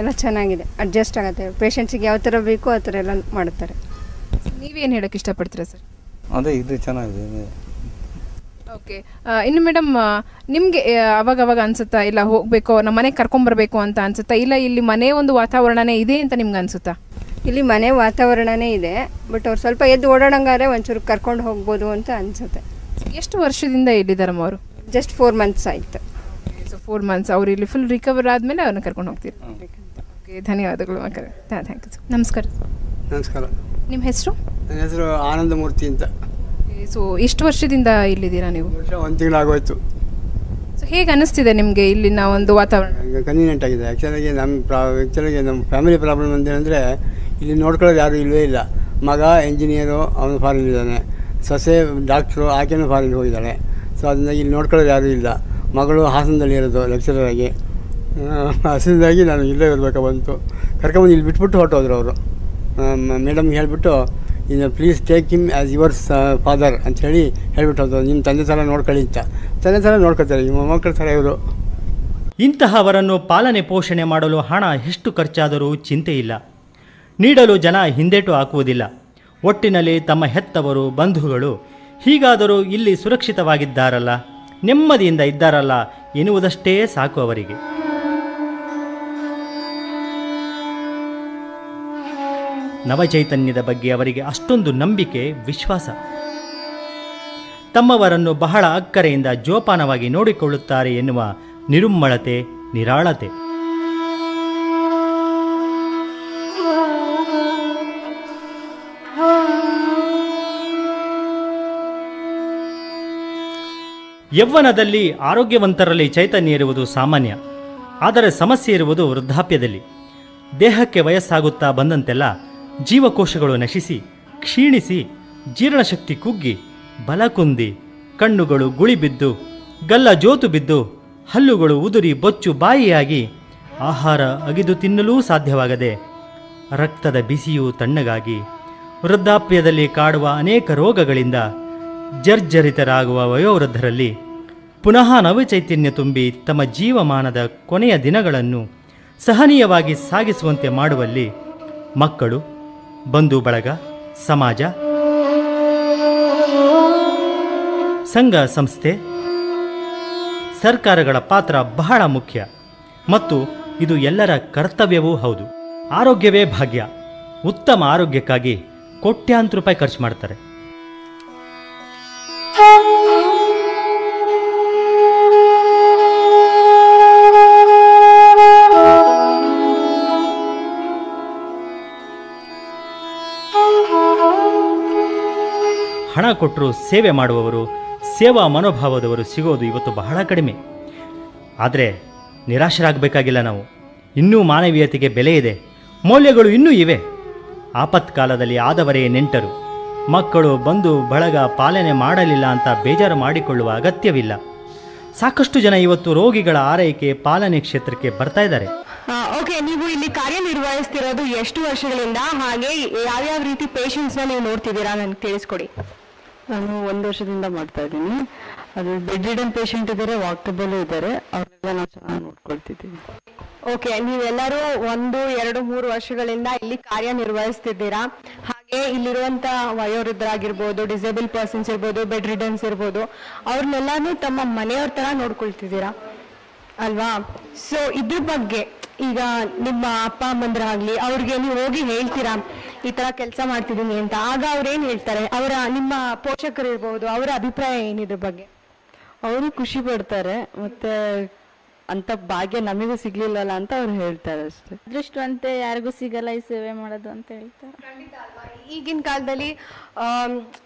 ಎಲ್ಲ ಚೆನ್ನಾಗಿದೆ ಅಡ್ಜಸ್ಟ್ ಆಗುತ್ತೆ. ಪೇಷಂಟ್ಸಿಗೆ ಯಾವ ಥರ ಬೇಕೋ ಆ ಥರ ಎಲ್ಲ ಮಾಡ್ತಾರೆ. ನೀವೇನು ಹೇಳೋಕ್ಕೆ ಇಷ್ಟಪಡ್ತೀರಾ ಸರ್? ಅದೇ ಇದು ಚೆನ್ನಾಗಿದೆ. ಓಕೆ ಇನ್ನು ಮೇಡಮ್ ನಿಮಗೆ ಅವಾಗ ಅವಾಗ ಅನ್ಸುತ್ತಾ ಇಲ್ಲ ಹೋಗಬೇಕು ನಮ್ಮ ಮನೆಗೆ ಕರ್ಕೊಂಬರ್ಬೇಕು ಅಂತ ಅನ್ಸುತ್ತಾ ಇಲ್ಲ ಇಲ್ಲಿ ಮನೆ ಒಂದು ವಾತಾವರಣನೇ ಇದೆ ಅಂತ ನಿಮ್ಗೆ ಅನ್ಸುತ್ತಾ? ಇಲ್ಲಿ ಮನೆ ವಾತಾವರಣನೇ ಇದೆ ಬಟ್ ಅವ್ರು ಸ್ವಲ್ಪ ಎದ್ದು ಓಡಾಡಂಗಾರೆ ಒಂಚೂರು ಕರ್ಕೊಂಡು ಹೋಗ್ಬೋದು ಅಂತ ಅನ್ಸುತ್ತೆ. ಎಷ್ಟು ವರ್ಷದಿಂದ ಇಲ್ಲಿದ್ದಾರಮ್ಮ ಅವರು ಜಸ್ಟ್ ಫೋರ್ ಮಂತ್ಸ್ ಆಯಿತು. ಸೊ ಫೋರ್ ಮಂತ್ಸ್ ಅವ್ರು ಇಲ್ಲಿ ಫುಲ್ ರಿಕವರ್ ಆದಮೇಲೆ ಅವ್ರನ್ನ ಕರ್ಕೊಂಡು ಹೋಗ್ತೀರಿ? ಓಕೆ ಧನ್ಯವಾದಗಳು ಮಕ್ಕಳೇ. ಥ್ಯಾಂಕ್ ಯು ನಮಸ್ಕಾರ. ನಮಸ್ಕಾರ. ನಿಮ್ಮ ಹೆಸರು? ನನ್ನ ಹೆಸರು ಆನಂದಮೂರ್ತಿ ಅಂತ. ಸೊ ಇಷ್ಟು ವರ್ಷದಿಂದ ಇಲ್ಲಿದ್ದೀರಾ ನೀವು? ವರ್ಷ ಒಂದು ತಿಂಗಳಾಗೋಯ್ತು. ಸೊ ಹೇಗೆ ಅನಿಸ್ತಿದೆ ನಿಮಗೆ ಇಲ್ಲಿನ ಒಂದು ವಾತಾವರಣ? ಕನ್ವೀನಿಯಂಟ್ ಆಗಿದೆ. ಆ್ಯಕ್ಚುಲಾಗಿ ನಮ್ಮ ಪ್ರಾ ಆ್ಯಕ್ಚುಲಾಗಿ ನಮ್ಮ ಫ್ಯಾಮಿಲಿ ಪ್ರಾಬ್ಲಮ್ ಅಂತೇನೆಂದರೆ ಇಲ್ಲಿ ನೋಡ್ಕೊಳ್ಳೋದು ಯಾರೂ ಇಲ್ಲವೇ ಇಲ್ಲ. ಮಗ ಇಂಜಿನಿಯರು ಅವನು ಫಾರಿನ್ ಇದ್ದಾನೆ. ಸೊಸೆ ಡಾಕ್ಟ್ರು ಆಕೆನೂ ಫಾರಿನ್ ಹೋಗಿದ್ದಾನೆ ಸೊ ಅದನ್ನ ಇಲ್ಲಿ ನೋಡ್ಕೊಳ್ಳೋದು ಯಾರೂ ಇಲ್ಲ. ಮಗಳು ಹಾಸನದಲ್ಲಿ ಇರೋದು ಲೆಕ್ಚರರ್ ಆಗಿ. ಹಸಿದಾಗಿ ನಾನು ಇಲ್ಲೇ ಇರಬೇಕಾ ಬಂತು. ಕರ್ಕೊಂಬಂದು ಇಲ್ಲಿ ಬಿಟ್ಬಿಟ್ಟು ಹೊರಟೋದ್ರು ಅವರು. ಮೇಡಮ್ಗೆ ಹೇಳಿಬಿಟ್ಟು ಇನ್ನು please take him as your father ಅಂತ ಹೇಳಿ ಹೇಳ್ಬಿಟ್ಟು ಹೋದ್ರು. ನಿಮ್ಮ ತಂದೆ ಥರ ನೋಡ್ಕೊಳ್ಳಿ ಅಂತ. ತಂದೆ ಥರ ನೋಡ್ಕೊತಾರೆ. ನಿಮ್ಮ ಮಕ್ಕಳ ಥರ ಇವರು. ಇಂತಹವರನ್ನು ಪಾಲನೆ ಪೋಷಣೆ ಮಾಡಲು ಹಣ ಎಷ್ಟು ಖರ್ಚಾದರೂ ಚಿಂತೆ ಇಲ್ಲ. ನೀಡಲು ಜನ ಹಿಂದೇಟು ಹಾಕುವುದಿಲ್ಲ. ಒಟ್ಟಿನಲ್ಲಿ ತಮ್ಮ ಹೆತ್ತವರು, ಬಂಧುಗಳು ಹೀಗಾದರೂ ಇಲ್ಲಿ ಸುರಕ್ಷಿತವಾಗಿದ್ದಾರಲ್ಲ. ನೆಮ್ಮದಿಯಿಂದ ಇದ್ದಾರಲ್ಲ ಎನ್ನುವುದಷ್ಟೇ ಸಾಕು ಅವರಿಗೆ. ನವಚೈತನ್ಯದ ಬಗ್ಗೆ ಅವರಿಗೆ ಅಷ್ಟೊಂದು ನಂಬಿಕೆ, ವಿಶ್ವಾಸ. ತಮ್ಮವರನ್ನು ಬಹಳ ಅಕ್ಕರೆಯಿಂದ ಜೋಪಾನವಾಗಿ ನೋಡಿಕೊಳ್ಳುತ್ತಾರೆ ಎನ್ನುವ ನಿರುಮ್ಮಳತೆ ನಿರಾಳತೆ. ಯೌವನದಲ್ಲಿ ಆರೋಗ್ಯವಂತರಲ್ಲಿ ಚೈತನ್ಯ ಇರುವುದು ಸಾಮಾನ್ಯ. ಆದರೆ ಸಮಸ್ಯೆ ಇರುವುದು ವೃದ್ಧಾಪ್ಯದಲ್ಲಿ. ದೇಹಕ್ಕೆ ವಯಸ್ಸಾಗುತ್ತಾ ಬಂದಂತೆಲ್ಲ ಜೀವಕೋಶಗಳು ನಶಿಸಿ, ಕ್ಷೀಣಿಸಿ, ಜೀರ್ಣಶಕ್ತಿ ಕುಗ್ಗಿ, ಬಲ ಕುಂದಿ, ಕಣ್ಣುಗಳು ಗುಳಿಬಿದ್ದು ಗಲ್ಲ ಜೋತು ಬಿದ್ದು, ಹಲ್ಲುಗಳು ಉದುರಿ ಬೊಚ್ಚು ಬಾಯಿಯಾಗಿ ಆಹಾರ ಅಗಿದು ತಿನ್ನಲೂ ಸಾಧ್ಯವಾಗದೆ, ರಕ್ತದ ಬಿಸಿಯು ತಣ್ಣಗಾಗಿ ವೃದ್ಧಾಪ್ಯದಲ್ಲಿ ಕಾಡುವ ಅನೇಕ ರೋಗಗಳಿಂದ ಜರ್ಜರಿತರಾಗುವ ವಯೋವೃದ್ಧರಲ್ಲಿ ಪುನಃ ನವಚೈತನ್ಯ ತುಂಬಿ ತಮ್ಮ ಜೀವಮಾನದ ಕೊನೆಯ ದಿನಗಳನ್ನು ಸಹನೀಯವಾಗಿ ಸಾಗಿಸುವಂತೆ ಮಾಡುವಲ್ಲಿ ಮಕ್ಕಳು ಬಂಧು ಬಳಗ, ಸಮಾಜ, ಸಂಘ ಸಂಸ್ಥೆ, ಸರ್ಕಾರಗಳ ಪಾತ್ರ ಬಹಳ ಮುಖ್ಯ. ಮತ್ತು ಇದು ಎಲ್ಲರ ಕರ್ತವ್ಯವೂ ಹೌದು. ಆರೋಗ್ಯವೇ ಭಾಗ್ಯ. ಉತ್ತಮ ಆರೋಗ್ಯಕ್ಕಾಗಿ ಕೋಟ್ಯಾಂತರ ರೂಪಾಯಿ ಖರ್ಚು ಮಾಡ್ತಾರೆ. ಹಣ ಕೊಟ್ಟರು ಸೇವೆ ಮಾಡುವವರು, ಸೇವಾ ಮನೋಭಾವದವರು ಸಿಗೋದು ಇವತ್ತು ಬಹಳ ಕಡಿಮೆ. ಆದರೆ ನಿರಾಶರಾಗಬೇಕಾಗಿಲ್ಲ ನಾವು. ಇನ್ನೂ ಮಾನವೀಯತೆಗೆ ಬೆಲೆ ಇದೆ. ಮೌಲ್ಯಗಳು ಇನ್ನೂ ಇವೆ. ಆಪತ್ಕಾಲದಲ್ಲಿ ಆದವರೇ ನೆಂಟರು. ಮಕ್ಕಳು ಬಂದು ಬಳಗ ಪಾಲನೆ ಮಾಡಲಿಲ್ಲ ಅಂತ ಬೇಜಾರು ಮಾಡಿಕೊಳ್ಳುವ ಅಗತ್ಯವಿಲ್ಲ. ಸಾಕಷ್ಟು ಜನ ಇವತ್ತು ರೋಗಿಗಳ ಆರೈಕೆ ಪಾಲನೆ ಕ್ಷೇತ್ರಕ್ಕೆ ಬರ್ತಾ ಇದ್ದಾರೆ. ಓಕೆ ನೀವು ಇಲ್ಲಿ ಕಾರ್ಯನಿರ್ವಹಿಸ್ತಿರೋದು ಎಷ್ಟು ವರ್ಷಗಳಿಂದ ಹಾಗೆ ಯಾವ್ಯಾವ ರೀತಿ ಪೇಷಂಟ್ಸ್ ನೀವು ನೋಡ್ತಿದ್ದೀರಾ ನನಗೆ ತಿಳಿಸ್ಕೊಡಿ. ನಾನು ಒಂದು ವರ್ಷದಿಂದ ಮಾಡ್ತಾ ಇದ್ದೀನಿ. ಅದು ಬೆಡ್ ರಿಡನ್ ಪೇಷಂಟ್ ಇದ್ದಾರೆ ವಾಕ್ಟಬಲ್ ಇದ್ದಾರೆ ಅವರೆಲ್ಲ ನಾವು ಚೆನ್ನಾಗಿ ನೋಡ್ಕೊಳ್ತಿದ್ದೀವಿ. ಓಕೆ ನೀವೆಲ್ಲರೂ ಒಂದು, ಎರಡು, ಮೂರು ವರ್ಷಗಳಿಂದ ಇಲ್ಲಿ ಕಾರ್ಯನಿರ್ವಹಿಸ್ತಿದ್ದೀರಾ? ಹಾಗೆ ಇಲ್ಲಿರುವಂತ ವಯೋವೃದ್ಧರಾಗಿರ್ಬೋದು ಡಿಸೇಬಲ್ ಪರ್ಸನ್ಸ್ ಇರ್ಬೋದು ಬೆಡ್ ರಿಡನ್ಸ್ ಇರ್ಬೋದು, ಅವ್ರನ್ನೆಲ್ಲಾನು ತಮ್ಮ ಮನೆಯವ್ರ ತರ ನೋಡ್ಕೊಳ್ತಿದ್ದೀರಾ? ಅಲ್ವಾ? ಸೊ ಇದ್ರ ಬಗ್ಗೆ ಈಗ ನಿಮ್ಮ ಅಪ್ಪ ಅಮ್ಮಂದ್ರಾಗ್ಲಿ, ಅವ್ರಿಗೆ ನೀವು ಹೋಗಿ ಹೇಳ್ತೀರಾ? ಈ ತರ ಕೆಲಸ ಮಾಡ್ತಿದ್ದೀನಿ ಅಂತ. ಆಗ ಅವ್ರು ಏನ್ ಹೇಳ್ತಾರೆ? ಅವರ ನಿಮ್ಮ ಪೋಷಕರು ಇರ್ಬೋದು ಅವರ ಅಭಿಪ್ರಾಯ ಏನಿದ್ರ ಬಗ್ಗೆ? ಅವರು ಖುಷಿ ಪಡ್ತಾರೆ ಮತ್ತೆ ಅಂತ ಭಾಗ್ಯ ನಮಗೂ ಸಿಗ್ಲಿಲ್ಲಲ್ಲ ಅಂತ ಅವ್ರು ಹೇಳ್ತಾರೆ ಅಷ್ಟೇ. ಅದೃಷ್ಟವಂತೆ ಯಾರಿಗೂ ಸಿಗಲ್ಲ ಈ ಸೇವೆ ಮಾಡೋದು ಅಂತ ಹೇಳ್ತಾರೆ. ಈಗಿನ ಕಾಲದಲ್ಲಿ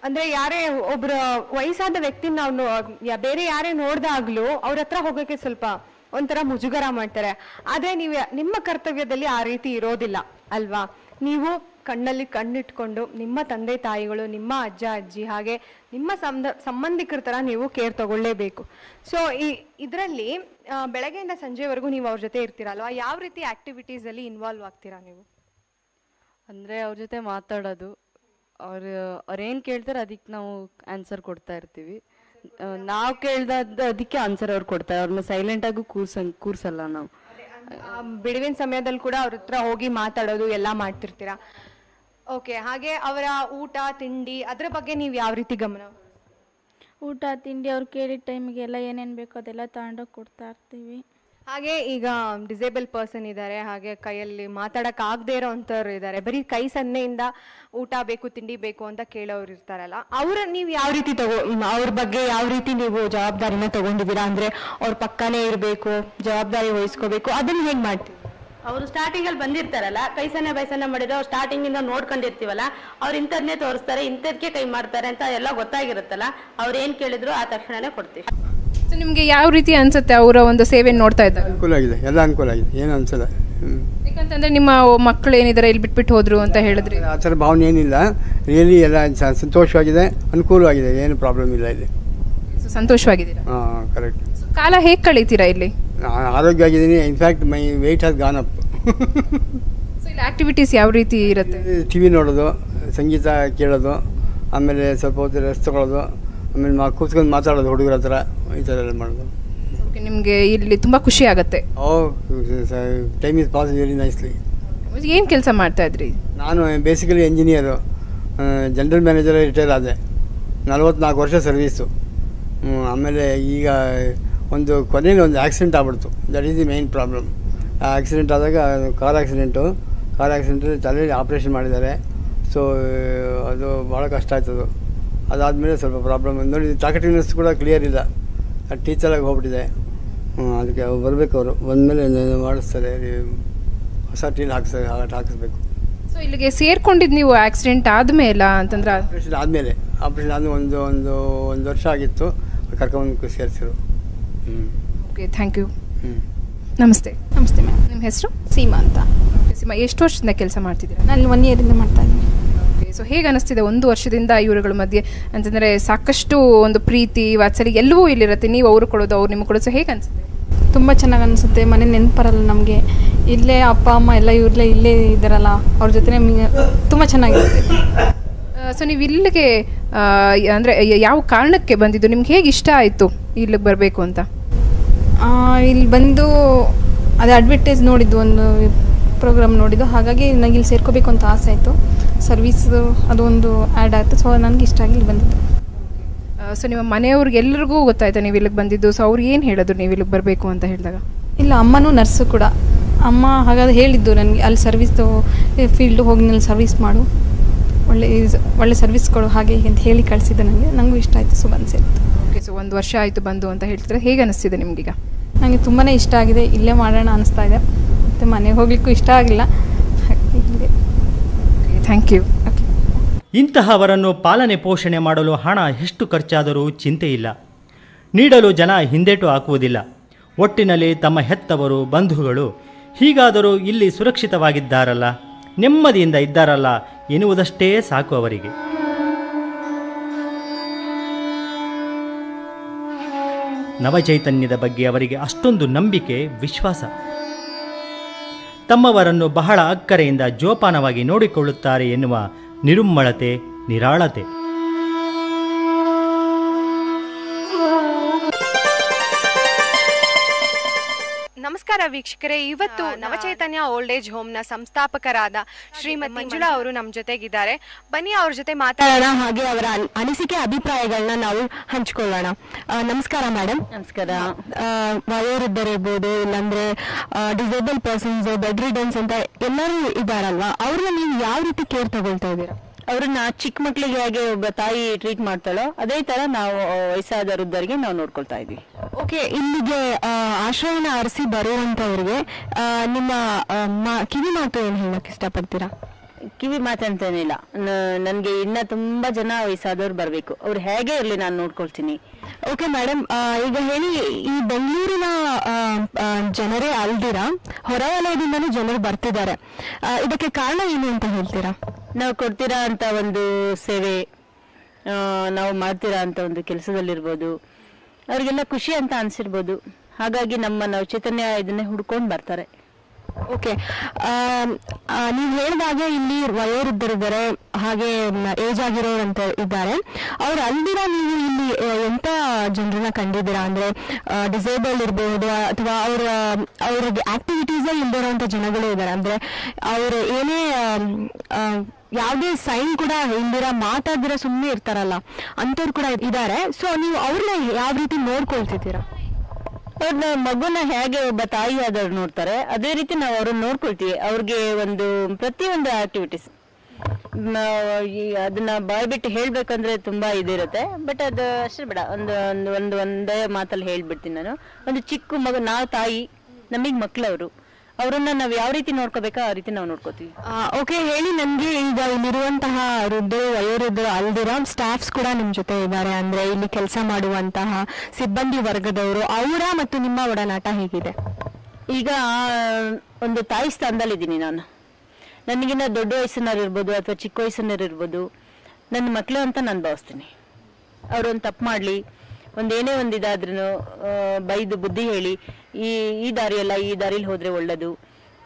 ಅಂದ್ರೆ ಯಾರೇ ಒಬ್ರ ವಯಸ್ಸಾದ ವ್ಯಕ್ತಿ ನಾವು ಯಾ- ಬೇರೆ ಯಾರೇ ನೋಡ್ದಾಗ್ಲೂ ಅವ್ರ ಹತ್ರ ಹೋಗೋಕೆ ಸ್ವಲ್ಪ ಒಂಥರ ಮುಜುಗರ ಮಾಡ್ತಾರೆ. ಆದ್ರೆ ನೀವು ನಿಮ್ಮ ಕರ್ತವ್ಯದಲ್ಲಿ ಆ ರೀತಿ ಇರೋದಿಲ್ಲ ಅಲ್ವಾ? ನೀವು ಕಣ್ಣಲ್ಲಿ ಕಣ್ಣಿಟ್ಕೊಂಡು ನಿಮ್ಮ ತಂದೆ ತಾಯಿಗಳು ನಿಮ್ಮ ಅಜ್ಜ ಅಜ್ಜಿ ಹಾಗೆ ನಿಮ್ಮ ಸಂಬ ಸಂಬಂಧಿಕರ ತರ ನೀವು ಕೇರ್ ತಗೊಳ್ಳೇಬೇಕು. ಸೊ ಈ ಇದರಲ್ಲಿ ಬೆಳಗ್ಗೆಯಿಂದ ಸಂಜೆವರೆಗೂ ನೀವು ಅವ್ರ ಜೊತೆ ಇರ್ತೀರಲ್ವ? ಯಾವ ರೀತಿ ಆಕ್ಟಿವಿಟೀಸ್ ಅಲ್ಲಿ ಇನ್ವಾಲ್ವ್ ಆಗ್ತೀರಾ ನೀವು? ಅಂದ್ರೆ ಅವ್ರ ಜೊತೆ ಮಾತಾಡೋದು. ಅವ್ರು ಅವ್ರೇನು ಕೇಳ್ತಾರೆ ಅದಕ್ಕೆ ನಾವು ಆನ್ಸರ್ ಕೊಡ್ತಾ ಇರ್ತೀವಿ. ನಾವು ಕೇಳ್ದಾದ ಅದಕ್ಕೆ ಆನ್ಸರ್ ಅವ್ರು ಕೊಡ್ತಾರೆ. ಅವ್ರನ್ನ ಸೈಲೆಂಟಾಗೂ ಕೂರ್ಸ ಕೂರ್ಸಂಗ್ ಕೂರ್ಸಲ್ಲ ನಾವು. ಬಿಡುವಿನ ಸಮಯದಲ್ಲಿ ಕೂಡ ಅವ್ರ ಹತ್ರ ಹೋಗಿ ಮಾತಾಡೋದು ಎಲ್ಲ ಮಾಡ್ತಿರ್ತೀರಾ? ಓಕೆ ಹಾಗೆ ಅವರ ಊಟ ತಿಂಡಿ ಅದರ ಬಗ್ಗೆ ನೀವು ಯಾವ ರೀತಿ ಗಮನ ಊಟ ತಿಂಡಿ ಅವ್ರು ಕೇಳಿದ ಟೈಮಿಗೆಲ್ಲ ಏನೇನು ಬೇಕೋ ಅದೆಲ್ಲ ತಗೊಂಡೋಗಿ ಕೊಡ್ತಾ ಇರ್ತೀವಿ. ಹಾಗೆ ಈಗ ಡಿಸೇಬಲ್ ಪರ್ಸನ್ ಇದ್ದಾರೆ ಹಾಗೆ ಕೈಯಲ್ಲಿ ಮಾತಾಡಕ್ ಆಗದೆ ಇರೋ ಅಂಥವ್ರು ಇದ್ದಾರೆ ಬರೀ ಕೈ ಸನ್ನೆಯಿಂದ ಊಟ ಬೇಕು ತಿಂಡಿ ಬೇಕು ಅಂತ ಕೇಳೋರು ಇರ್ತಾರಲ್ಲ ಅವ್ರ ನೀವು ಯಾವ ರೀತಿ ತಗೋ ಮ್, ಅವ್ರ ಬಗ್ಗೆ ಯಾವ ರೀತಿ ನೀವು ಜವಾಬ್ದಾರಿನ ತಗೊಂಡಿದ್ದೀರಾ? ಅಂದ್ರೆ ಅವ್ರ ಪಕ್ಕನೇ ಇರಬೇಕು ಜವಾಬ್ದಾರಿ ವಹಿಸ್ಕೋಬೇಕು ಅದನ್ನ ಹೇಗೆ ಮಾಡ್ತೀವಿ ಅವರು ಸ್ಟಾರ್ಟಿಂಗ್ ಅಲ್ಲಿ ಬಂದಿರ್ತಾರಲ್ಲ ಕೈ ಸನ್ನೆ ಬೈಸನ್ನೆ ಮಾಡಿದ್ರೆ ಅವ್ರು ಸ್ಟಾರ್ಟಿಂಗ್ ಇಂದ ನೋಡ್ಕೊಂಡಿರ್ತೀವಲ್ಲ ಅವ್ರು ಇಂಥದ್ನೇ ತೋರಿಸ್ತಾರೆ ಇಂಥದ್ಕೆ ಕೈ ಮಾಡ್ತಾರೆ ಅಂತ ಎಲ್ಲ ಗೊತ್ತಾಗಿರುತ್ತಲ್ಲ ಅವ್ರು ಏನ್ ಕೇಳಿದ್ರು ಆ ತಕ್ಷಣನೇ ಕೊಡ್ತೀವಿ. ಸೊ ನಿಮಗೆ ಯಾವ ರೀತಿ ಅನ್ಸುತ್ತೆ ಅವರ ಒಂದು ಸೇವೆ ನೋಡ್ತಾ ಇದ್ದಾರೆ ಅನುಕೂಲ ಆಗಿದೆ ಎಲ್ಲ ಅನುಕೂಲ ಆಗಿದೆ ಏನು ಅನ್ಸಲ್ಲ. ಹ್ಮ್. ಯಾಕಂತಂದ್ರೆ ನಿಮ್ಮ ಮಕ್ಕಳು ಏನಿದ್ದಾರೆ ಇಲ್ಲಿ ಬಿಟ್ಬಿಟ್ಟು ಹೋದ್ರು ಅಂತ ಹೇಳಿದ್ರಿ. ಆ ಥರ ಭಾವನೆ ಏನಿಲ್ಲ ರಿಯಲಿ ಎಲ್ಲ ಸ- ಸಂತೋಷವಾಗಿದೆ ಅನುಕೂಲವಾಗಿದೆ ಏನು ಪ್ರಾಬ್ಲಮ್ ಇಲ್ಲ ಇಲ್ಲಿ. ಸೊ ಸಂತೋಷವಾಗಿದ್ದೀರಾ? ಹಾಂ ಕರೆಕ್ಟ್ ಕಾಲ ಹೇಗೆ ಕಳೀತೀರಾ ಇಲ್ಲಿ? ನಾನು ಆರೋಗ್ಯ ಆಗಿದ್ದೀನಿ in fact my weight has gone up so ಇಲ್ಲಿ ಆಕ್ಟಿವಿಟೀಸ್ ಯಾವ ರೀತಿ ಇರುತ್ತೆ? ಟಿ ವಿ ನೋಡೋದು ಸಂಗೀತ ಕೇಳೋದು ಆಮೇಲೆ ಸ್ವಲ್ಪ ಹೊತ್ತು ರೆಸ್ಟ್ ತೊಗೊಳ್ಳೋದು ಆಮೇಲೆ ಮಾ ಕೂತ್ಕೊಂಡು ಮಾತಾಡೋದು ಹುಡುಗರ ಹತ್ರ ಈ ಥರ ಎಲ್ಲ ಮಾಡೋದು. ಓಕೆ ನಿಮಗೆ ಇಲ್ಲಿ ತುಂಬ ಖುಷಿ ಆಗುತ್ತೆ. ಓ time is pass very nicely ಏನು ಕೆಲಸ ಮಾಡ್ತಾ ಇದ್ರಿ? ನಾನು basically engineer general manager retire ಆದೆ. ನಲವತ್ನಾಲ್ಕು ವರ್ಷ ಸರ್ವೀಸು ಆಮೇಲೆ ಈಗ ಒಂದು ಕೊನೆಯಲ್ಲಿ ಒಂದು ಆಕ್ಸಿಡೆಂಟ್ ಆಗ್ಬಿಡ್ತು. That is the main problem ಆ ಆಕ್ಸಿಡೆಂಟ್ ಆದಾಗ ಕಾರ್ ಆ್ಯಕ್ಸಿಡೆಂಟು ಕಾರ್ ಆಕ್ಸಿಡೆಂಟಲ್ಲಿ ತಲೆಯಲ್ಲಿ ಆಪ್ರೇಷನ್ ಮಾಡಿದ್ದಾರೆ. ಸೊ ಅದು ಭಾಳ ಕಷ್ಟ ಆಯ್ತದು. ಅದಾದಮೇಲೆ ಸ್ವಲ್ಪ ಪ್ರಾಬ್ಲಮ್ ನೋಡಿ ಟಾಕೆಟಿವ್ನೆಸ್ ಕೂಡ ಕ್ಲಿಯರ್ ಇಲ್ಲ. ಟೀಚರಾಗಿ ಹೋಗ್ಬಿಟ್ಟಿದೆ. ಅದಕ್ಕೆ ಅದಕ್ಕೆ ಬರಬೇಕು ಅವರು. ಬಂದಮೇಲೆ ಮಾಡಿಸ್ತಾರೆ? ಹೊಸ ಟೀಲ್ ಆಟ ಹಾಕಿಸ್ಬೇಕು. ಸೊ ಇಲ್ಲಿಗೆ ಸೇರ್ಕೊಂಡಿದ್ದು ನೀವು ಆಕ್ಸಿಡೆಂಟ್ ಆದಮೇಲೆ ಅಂತಂದ್ರೆ ಆಪ್ರೇಷನ್ ಆದಮೇಲೆ. ಆಪ್ರೇಷನ್ ಆದಮೇಲೆ ಒಂದು ಒಂದು ಒಂದು ವರ್ಷ ಆಗಿತ್ತು. ಕರ್ಕೊಂಡು ಸೇರಿಸಿರು. ಓಕೆ ಥ್ಯಾಂಕ್ ಯು ನಮಸ್ತೆ. ನಮಸ್ತೆ ಮ್ಯಾಮ್ ನಿಮ್ಮ ಹೆಸರು? ಸೀಮಾ ಅಂತ. ಸೀಮಾ ಎಷ್ಟು ವರ್ಷದಿಂದ ಕೆಲಸ ಮಾಡ್ತಿದ್ದೀರಾ? ನಾನು ಒನ್ ಇಯರಿಂದ ಮಾಡ್ತಾ ಇದ್ದೀನಿ. ಓಕೆ ಸೊ ಹೇಗೆ ಅನಿಸ್ತಿದೆ ಒಂದು ವರ್ಷದಿಂದ ಇವರುಗಳ ಮಧ್ಯೆ? ಅಂತಂದರೆ ಸಾಕಷ್ಟು ಒಂದು ಪ್ರೀತಿ ವಾತ್ಸಲ್ಯ ಎಲ್ಲವೂ ಇಲ್ಲಿರುತ್ತೆ. ನೀವು ಅವರು ಕೊಡೋದು ಅವ್ರು ನಿಮ್ಗೆ ಕೊಡೋದು ಸೊ ಹೇಗೆ ಅನಿಸುತ್ತೆ ತುಂಬ ಚೆನ್ನಾಗಿ ಅನಿಸುತ್ತೆ. ಮನೆ ನೆನಪರಲ್ಲ ನಮಗೆ. ಇಲ್ಲೇ ಅಪ್ಪ ಅಮ್ಮ ಎಲ್ಲ ಇವ್ರಲ್ಲೇ ಇಲ್ಲೇ ಇದ್ದಾರಲ್ಲ ಅವ್ರ ಜೊತೆ ತುಂಬ ಚೆನ್ನಾಗಿರುತ್ತೆ. ಸೊ ನೀವು ಇಲ್ಲಿಗೆ ಅಂದರೆ ಯಾವ ಕಾರಣಕ್ಕೆ ಬಂದಿದ್ದು? ನಿಮ್ಗೆ ಹೇಗೆ ಇಷ್ಟ ಆಯಿತು ಇಲ್ಲಿಗೆ ಬರಬೇಕು ಅಂತ? ಇಲ್ಲಿ ಬಂದು ಅದು ಅಡ್ವರ್ಟೈಸ್ ನೋಡಿದ್ದು ಒಂದು ಪ್ರೋಗ್ರಾಮ್ ನೋಡಿದ್ದು. ಹಾಗಾಗಿ ನನಗೆ ಇಲ್ಲಿ ಸೇರ್ಕೋಬೇಕು ಅಂತ ಆಸೆ ಆಯಿತು. ಸರ್ವಿಸ್ ಅದೊಂದು ಒಂದು ಆ್ಯಡ್ ಆಯಿತು. ಸೊ ನನಗೆ ಇಷ್ಟ ಆಗಿ ಇಲ್ಲಿ ಬಂದಿದ್ದು. ಸೊ ನಿಮ್ಮ ಮನೆಯವ್ರಿಗೆ ಎಲ್ಲರಿಗೂ ಗೊತ್ತಾಯ್ತು ನೀವು ಇಲ್ಲಿಗೆ ಬಂದಿದ್ದು? ಸೊ ಅವ್ರಿಗೆ ಏನು ಹೇಳಿದ್ರು ನೀವು ಇಲ್ಲಿಗೆ ಬರಬೇಕು ಅಂತ ಹೇಳಿದಾಗ? ಇಲ್ಲ ಅಮ್ಮನೂ ನರ್ಸು ಕೂಡ. ಅಮ್ಮ ಹಾಗಾದ್ರೆ ಹೇಳಿದ್ದು ನನಗೆ ಅಲ್ಲಿ ಸರ್ವಿಸ್ದು ಫೀಲ್ಡ್ ಹೋಗಿ ನಲ್ಲಿ ಸರ್ವಿಸ್ ಮಾಡು. ಒಳ್ಳೆ ಒಳ್ಳೆ ಸರ್ವಿಸ್ ಕೊಡು ಹಾಗೆ ಹೀಗೆ ಅಂತ ಹೇಳಿ ಕಳಿಸಿದ್ದು ನನಗೆ ನನಗೂ ಇಷ್ಟ ಆಯಿತು. ಸೊ ಬಂದು ಸೇರಿತು. ಓಕೆ ಸೊ ಒಂದು ವರ್ಷ ಆಯಿತು ಬಂದು ಅಂತ ಹೇಳ್ತಿದ್ರೆ ಹೇಗೆ ಅನಿಸ್ತಿದೆ ನಿಮಗೀಗ? ನನಗೆ ತುಂಬಾ ಇಷ್ಟ ಆಗಿದೆ. ಇಲ್ಲೇ ಮಾಡೋಣ ಅನಿಸ್ತಾ ಇದೆ. ಮತ್ತು ಮನೆಗೆ ಹೋಗ್ಲಿಕ್ಕೂ ಇಷ್ಟ ಆಗಿಲ್ಲ ಥ್ಯಾಂಕ್ ಯು ಇಂತಹವರನ್ನು ಪಾಲನೆ ಪೋಷಣೆ ಮಾಡಲು ಹಣ ಎಷ್ಟು ಖರ್ಚಾದರೂ ಚಿಂತೆ ಇಲ್ಲ. ನೀಡಲು ಜನ ಹಿಂದೇಟು ಹಾಕುವುದಿಲ್ಲ. ಒಟ್ಟಿನಲ್ಲಿ ತಮ್ಮ ಹೆತ್ತವರು ಬಂಧುಗಳು ಹೀಗಾದರೂ ಇಲ್ಲಿ ಸುರಕ್ಷಿತವಾಗಿದ್ದಾರಲ್ಲ? ನೆಮ್ಮದಿಯಿಂದ ಇದ್ದಾರಲ್ಲ ಎನ್ನುವುದಷ್ಟೇ ಸಾಕು ಅವರಿಗೆ. ನವಚೈತನ್ಯದ ಬಗ್ಗೆ ಅವರಿಗೆ ಅಷ್ಟೊಂದು ನಂಬಿಕೆ ವಿಶ್ವಾಸ. ತಮ್ಮವರನ್ನು ಬಹಳ ಅಕ್ಕರೆಯಿಂದ ಜೋಪಾನವಾಗಿ ನೋಡಿಕೊಳ್ಳುತ್ತಾರೆ ಎನ್ನುವ ನಿರುಮ್ಮಳತೆ ನಿರಾಳತೆ. ನಮಸ್ಕಾರ ವೀಕ್ಷಕರೇ. ಇವತ್ತು ನವಚೈತನ್ಯ ಓಲ್ಡ್ ಏಜ್ ಹೋಮ್ನ ಸಂಸ್ಥಾಪಕರಾದ ಶ್ರೀಮತಿ ಮಂಜುಳಾ ಅವರು ನಮ್ಮ ಜೊತೆಗಿದ್ದಾರೆ. ಬನ್ನಿ ಅವ್ರ ಜೊತೆ ಮಾತಾಡೋಣ. ಹಾಗೆ ಅವರ ಅನಿಸಿಕೆ ಅಭಿಪ್ರಾಯಗಳನ್ನ ನಾವು ಹಂಚ್ಕೊಳ್ಳೋಣ. ಆ, ನಮಸ್ಕಾರ ಮೇಡಮ್ ನಮಸ್ಕಾರ. ವಯೋವೃದ್ಧರಿರ್ಬೋದು ಇಲ್ಲಾಂದ್ರೆ ಡಿಸೇಬಲ್ ಪರ್ಸನ್ಸ್ ಬೆಡ್ ರಿಡನ್ಸ್ ಅಂತ ಎಲ್ಲರೂ ಇದ್ದಾರಲ್ವಾ? ಅವ್ರನ್ನ ನೀವು ಯಾವ ರೀತಿ ಕೇರ್ ತಗೊಳ್ತಾ ಇದ್ದೀರಾ? ಅವ್ರನ್ನ ಚಿಕ್ಕ ಮಕ್ಕಳಿಗೆ ಹೇಗೆ ಒಬ್ಬ ತಾಯಿ ಟ್ರೀಟ್ ಮಾಡ್ತಾಳೋ ಅದೇ ತರ ನಾವು ವಯಸ್ಸಾದ ವೃದ್ಧರಿಗೆ ನಾವು ನೋಡ್ಕೊಳ್ತಾ ಇದ್ವಿ ಓಕೆ ಇಲ್ಲಿಗೆ ಆಶ್ರಯನ ಅರಸಿ ಬರುವಂತವರಿಗೆ ನಿಮ್ಮ ಕಿವಿ ಮಾತು ಏನು ಹೇಳಕ್ ಇಷ್ಟಪಡ್ತೀರಾ? ಕಿವಿ ಮಾತಂತೇನಿಲ್ಲ ನನಗೆ ಇನ್ನ ತುಂಬಾ ಜನ ವಯಸ್ಸಾದವ್ರು ಬರಬೇಕು. ಅವ್ರು ಹೇಗೆ ಇರಲಿ ನಾನು ನೋಡ್ಕೊಳ್ತೀನಿ. ಓಕೆ ಮೇಡಮ್ ಈಗ ಹೇಳಿ ಈ ಬೆಂಗಳೂರಿನ ಜನರೇ ಅಲ್ದಿರ? ಹೊರವಲಯದಿಂದನೂ ಜನರು ಬರ್ತಿದ್ದಾರೆ. ಇದಕ್ಕೆ ಕಾರಣ ಏನು ಅಂತ ಹೇಳ್ತೀರಾ? ನಾವು ಕೊಡ್ತೀರಾ ಅಂತ ಒಂದು ಸೇವೆ ನಾವು ಮಾಡ್ತೀರಾ ಅಂತ ಒಂದು ಕೆಲಸದಲ್ಲಿರ್ಬೋದು. ಅವ್ರಿಗೆಲ್ಲ ಖುಷಿ ಅಂತ ಅನ್ಸಿರ್ಬೋದು. ಹಾಗಾಗಿ ನಮ್ಮ ನಾವು ಚೈತನ್ಯ ಇದನ್ನೇ ಹುಡ್ಕೊಂಡು ಬರ್ತಾರೆ. ಓಕೆ ನೀವು ಹೇಳಿದಾಗ ಇಲ್ಲಿ ವಯೋವೃದ್ಧರಿದ್ದಾರೆ, ಹಾಗೆ ಏಜ್ ಆಗಿರೋರಂತ ಇದ್ದಾರೆ. ಅವ್ರು ಅಲ್ದಿರ ನೀವು ಇಲ್ಲಿ ಎಂತ ಜನರನ್ನ ಕಂಡಿದ್ದೀರಾ? ಅಂದ್ರೆ ಡಿಸೇಬಲ್ ಇರಬಹುದು ಅಥವಾ ಅವ್ರ, ಅವ್ರಿಗೆ ಆಕ್ಟಿವಿಟೀಸ್ ಇಲ್ದಿರೋಂಥ ಜನಗಳು ಇದ್ದಾರೆ ಅಂದ್ರೆ, ಅವ್ರು ಏನೇ ಯಾವುದೇ ಸೈನ್ ಕೂಡ ಇಲ್ದಿರ ಮಾತಾಡ್ದಿರ ಸುಮ್ಮನೆ ಇರ್ತಾರಲ್ಲ, ಅಂಥವ್ರು ಕೂಡ ಇದ್ದಾರೆ ಸೊ ನೀವು ಅವ್ರನ್ನ ಯಾವ ರೀತಿ ನೋಡ್ಕೊಳ್ತಿದ್ದೀರಾ? ಅವ್ರನ್ನ ಮಗುನ ಹೇಗೆ ಒಬ್ಬ ತಾಯಿ ಆದವ್ರು ನೋಡ್ತಾರೆ, ಅದೇ ರೀತಿ ನಾವು ಅವ್ರನ್ನ ನೋಡ್ಕೊಳ್ತೀವಿ. ಅವ್ರಿಗೆ ಒಂದು, ಪ್ರತಿಯೊಂದು ಆಕ್ಟಿವಿಟೀಸ್ ಅದನ್ನ ಬಾಯ್ ಬಿಟ್ಟು ಹೇಳ್ಬೇಕಂದ್ರೆ ತುಂಬಾ ಇದಿರುತ್ತೆ. ಬಟ್ ಅದು ಅಷ್ಟೇ ಬೇಡ. ಒಂದು ಒಂದು ಒಂದು ಒಂದೇ ಮಾತಲ್ಲಿ ಹೇಳ್ಬಿಡ್ತೀನಿ ನಾನು. ಒಂದು ಚಿಕ್ಕ ಮಗು, ನಾವು ತಾಯಿ, ನಮಗೆ ಮಕ್ಳವ್ರು. ಅವ್ರನ್ನ ನಾವು ಯಾವ ರೀತಿ ನೋಡ್ಕೋಬೇಕೋ ಆ ರೀತಿ ನಾವು ನೋಡ್ಕೋತೀವಿ. ಓಕೆ ಹೇಳಿ ನನಗೆ ಈಗ ಇಲ್ಲಿರುವಂತಹ ವೃದ್ಧರು ವಯೋವೃದ್ಧರು ಅಲ್ದಿರೋ ಸ್ಟಾಫ್ಸ್ ಕೂಡ ನಿಮ್ ಜೊತೆ ಇದ್ದಾರೆ. ಅಂದ್ರೆ ಇಲ್ಲಿ ಕೆಲಸ ಮಾಡುವಂತಹ ಸಿಬ್ಬಂದಿ ವರ್ಗದವರು ಅವರ ಮತ್ತು ನಿಮ್ಮ ಒಡನಾಟ ಹೇಗಿದೆ? ಈಗ ಒಂದು ತಾಯಿ ಸ್ಥಾನದಲ್ಲಿದ್ದೀನಿ ನಾನು. ನನಗಿನ್ನ ದೊಡ್ಡ ವಯಸ್ಸಿನವ್ರು ಇರ್ಬೋದು ಅಥವಾ ಚಿಕ್ಕ ವಯಸ್ಸಿನವ್ರು ಇರ್ಬೋದು ನನ್ನ ಮಕ್ಕಳು ಅಂತ ನಾನು ಭಾವಿಸ್ತೀನಿ. ಅವರೊಂದು ತಪ್ಪು ಮಾಡಲಿ. ಒಂದು ಏನೇ ಒಂದು ಇದಾದ್ರೂ ಬೈದು ಬುದ್ಧಿ ಹೇಳಿ ಈ ಈ ದಾರಿಯಲ್ಲ ಈ ದಾರಿಲಿ ಹೋದ್ರೆ ಒಳ್ಳೇದು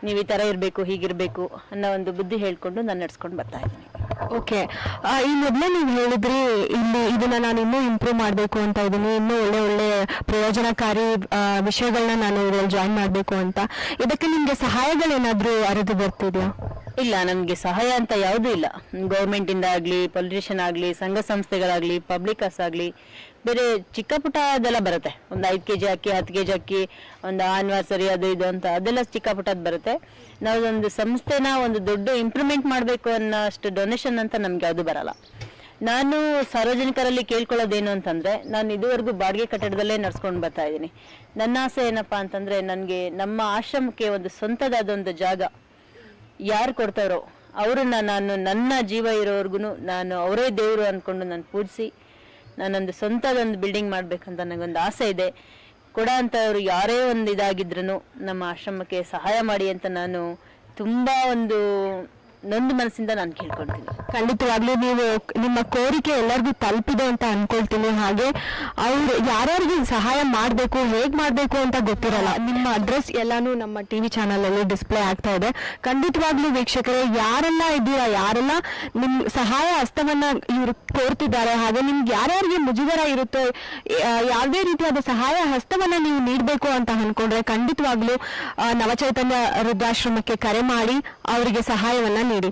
ನೀವು ಈ ತರ ಇರಬೇಕು ಹೀಗಿರಬೇಕು ಅನ್ನೋ ಒಂದು ಬುದ್ಧಿ ಹೇಳ್ಕೊಂಡು ನಾನು ನಡ್ಸ್ಕೊಂಡು ಬರ್ತಾ ಇದ್ದೀನಿ. ಓಕೆ. ಈ ಮೊದಲೇ ನೀವು ಹೇಳಿದ್ರಿ ಇಲ್ಲಿ ಇದನ್ನ ನಾನು ಇನ್ನೂ ಇಂಪ್ರೂವ್ ಮಾಡಬೇಕು ಅಂತ ಇದ್ದೀನಿ ಇನ್ನೂ ಒಳ್ಳೆ ಒಳ್ಳೆ ಪ್ರಯೋಜನಕಾರಿ ವಿಷಯಗಳನ್ನ ನಾನು ಇದರಲ್ಲಿ ಜಾಯಿನ್ ಮಾಡಬೇಕು ಅಂತ. ಇದಕ್ಕೆ ನಿಮಗೆ ಸಹಾಯಗಳೇನಾದರೂ ಅರಿದು ಬರ್ತಿದೆಯಾ? ಇಲ್ಲ ನನಗೆ ಸಹಾಯ ಅಂತ ಯಾವುದೂ ಇಲ್ಲ. ಗೌರ್ಮೆಂಟಿಂದ ಆಗಲಿ ಆಗ್ಲಿ ಪೊಲಿಟಿಷಿಯನ್ ಆಗ್ಲಿ ಸಂಘ ಸಂಸ್ಥೆಗಳಾಗಲಿ ಪಬ್ಲಿಕರ್ಸ್ ಆಗ್ಲಿ ಬೇರೆ ಚಿಕ್ಕ ಪುಟ್ಟ ಅದೆಲ್ಲ ಬರುತ್ತೆ. ಒಂದು ಐದು ಕೆಜಿ ಅಕ್ಕಿ, ಹತ್ತು ಕೆ ಜಿ ಅಕ್ಕಿ, ಒಂದು ಆನಿವರ್ಸರಿ ಅದು ಇದು ಅಂತ, ಅದೆಲ್ಲ ಚಿಕ್ಕ ಪುಟ್ಟದ್ದು ಬರುತ್ತೆ. ನಾವು ಒಂದು ಸಂಸ್ಥೆನ ಒಂದು ದೊಡ್ಡ ಇಂಪ್ರೂವ್ಮೆಂಟ್ ಮಾಡಬೇಕು ಅನ್ನೋ ಅಷ್ಟು ಡೊನೇಷನ್ ಅಂತ ನಮ್ಗೆ ಅದು ಬರಲ್ಲ. ನಾನು ಸಾರ್ವಜನಿಕರಲ್ಲಿ ಕೇಳ್ಕೊಳ್ಳೋದೇನು ಅಂತಂದ್ರೆ, ನಾನು ಇದುವರೆಗೂ ಬಾಡಿಗೆ ಕಟ್ಟಡದಲ್ಲೇ ನಡ್ಸ್ಕೊಂಡು ಬರ್ತಾ ಇದ್ದೀನಿ. ನನ್ನ ಆಸೆ ಏನಪ್ಪಾ ಅಂತಂದ್ರೆ, ನನಗೆ ನಮ್ಮ ಆಶ್ರಮಕ್ಕೆ ಒಂದು ಸ್ವಂತದಾದ ಒಂದು ಜಾಗ ಯಾರು ಕೊಡ್ತಾರೋ, ಅವರನ್ನ ನಾನು ನನ್ನ ಜೀವ ಇರೋವರೆಗೂ ನಾನು ಅವರೇ ದೇವರು ಅಂದ್ಕೊಂಡು ನಾನು ಪೂಜಿಸಿ ನಾನೊಂದು ಸ್ವಂತದೊಂದು ಬಿಲ್ಡಿಂಗ್ ಮಾಡಬೇಕಂತ ನನಗೊಂದು ಆಸೆ ಇದೆ. ಕೊಡ ಅಂತವ್ರು ಯಾರೇ ಒಂದು ಇದಾಗಿದ್ರು ನಮ್ಮ ಆಶ್ರಮಕ್ಕೆ ಸಹಾಯ ಮಾಡಿ ಅಂತ ನಾನು ತುಂಬಾ ಒಂದು ನೊಂದು ಮನಸ್ಸಿಂದ ನಾನು ಕೇಳ್ಕೊಳ್ತೀನಿ. ಖಂಡಿತವಾಗ್ಲೂ ನೀವು ನಿಮ್ಮ ಕೋರಿಕೆ ಎಲ್ಲರಿಗೂ ತಲುಪಿದೆ ಅಂತ ಅನ್ಕೊಳ್ತೀನಿ. ಹಾಗೆ ಅವ್ರು ಯಾರ್ಯಾರಿಗೆ ಸಹಾಯ ಮಾಡಬೇಕು, ಹೇಗ್ ಮಾಡಬೇಕು ಅಂತ ಗೊತ್ತಿರಲ್ಲ. ನಿಮ್ಮ ಅಡ್ರೆಸ್ ಎಲ್ಲಾನು ನಮ್ಮ ಟಿವಿ ಚಾನಲ್ ಅಲ್ಲಿ ಡಿಸ್ಪ್ಲೇ ಆಗ್ತಾ ಇದೆ. ಖಂಡಿತವಾಗ್ಲೂ ವೀಕ್ಷಕರೇ, ಯಾರೆಲ್ಲ ಇದ್ದೀರಾ, ಯಾರೆಲ್ಲ ನಿಮ್ ಸಹಾಯ ಹಸ್ತವನ್ನ ಇವರು ಕೋರ್ತಿದ್ದಾರೆ, ಹಾಗೆ ನಿಮ್ಗೆ ಯಾರ್ಯಾರಿಗೆ ಮುಜುಗರ ಇರುತ್ತೆ ಯಾವುದೇ ರೀತಿಯಾದ ಸಹಾಯ ಹಸ್ತವನ್ನ ನೀವು ನೀಡಬೇಕು ಅಂತ ಅನ್ಕೊಂಡ್ರೆ ಖಂಡಿತವಾಗ್ಲೂ ನವಚೈತನ್ಯ ವೃದ್ಧಾಶ್ರಮಕ್ಕೆ ಕರೆ ಮಾಡಿ, ಅವರಿಗೆ ಸಹಾಯವನ್ನ ನೀಡಿ.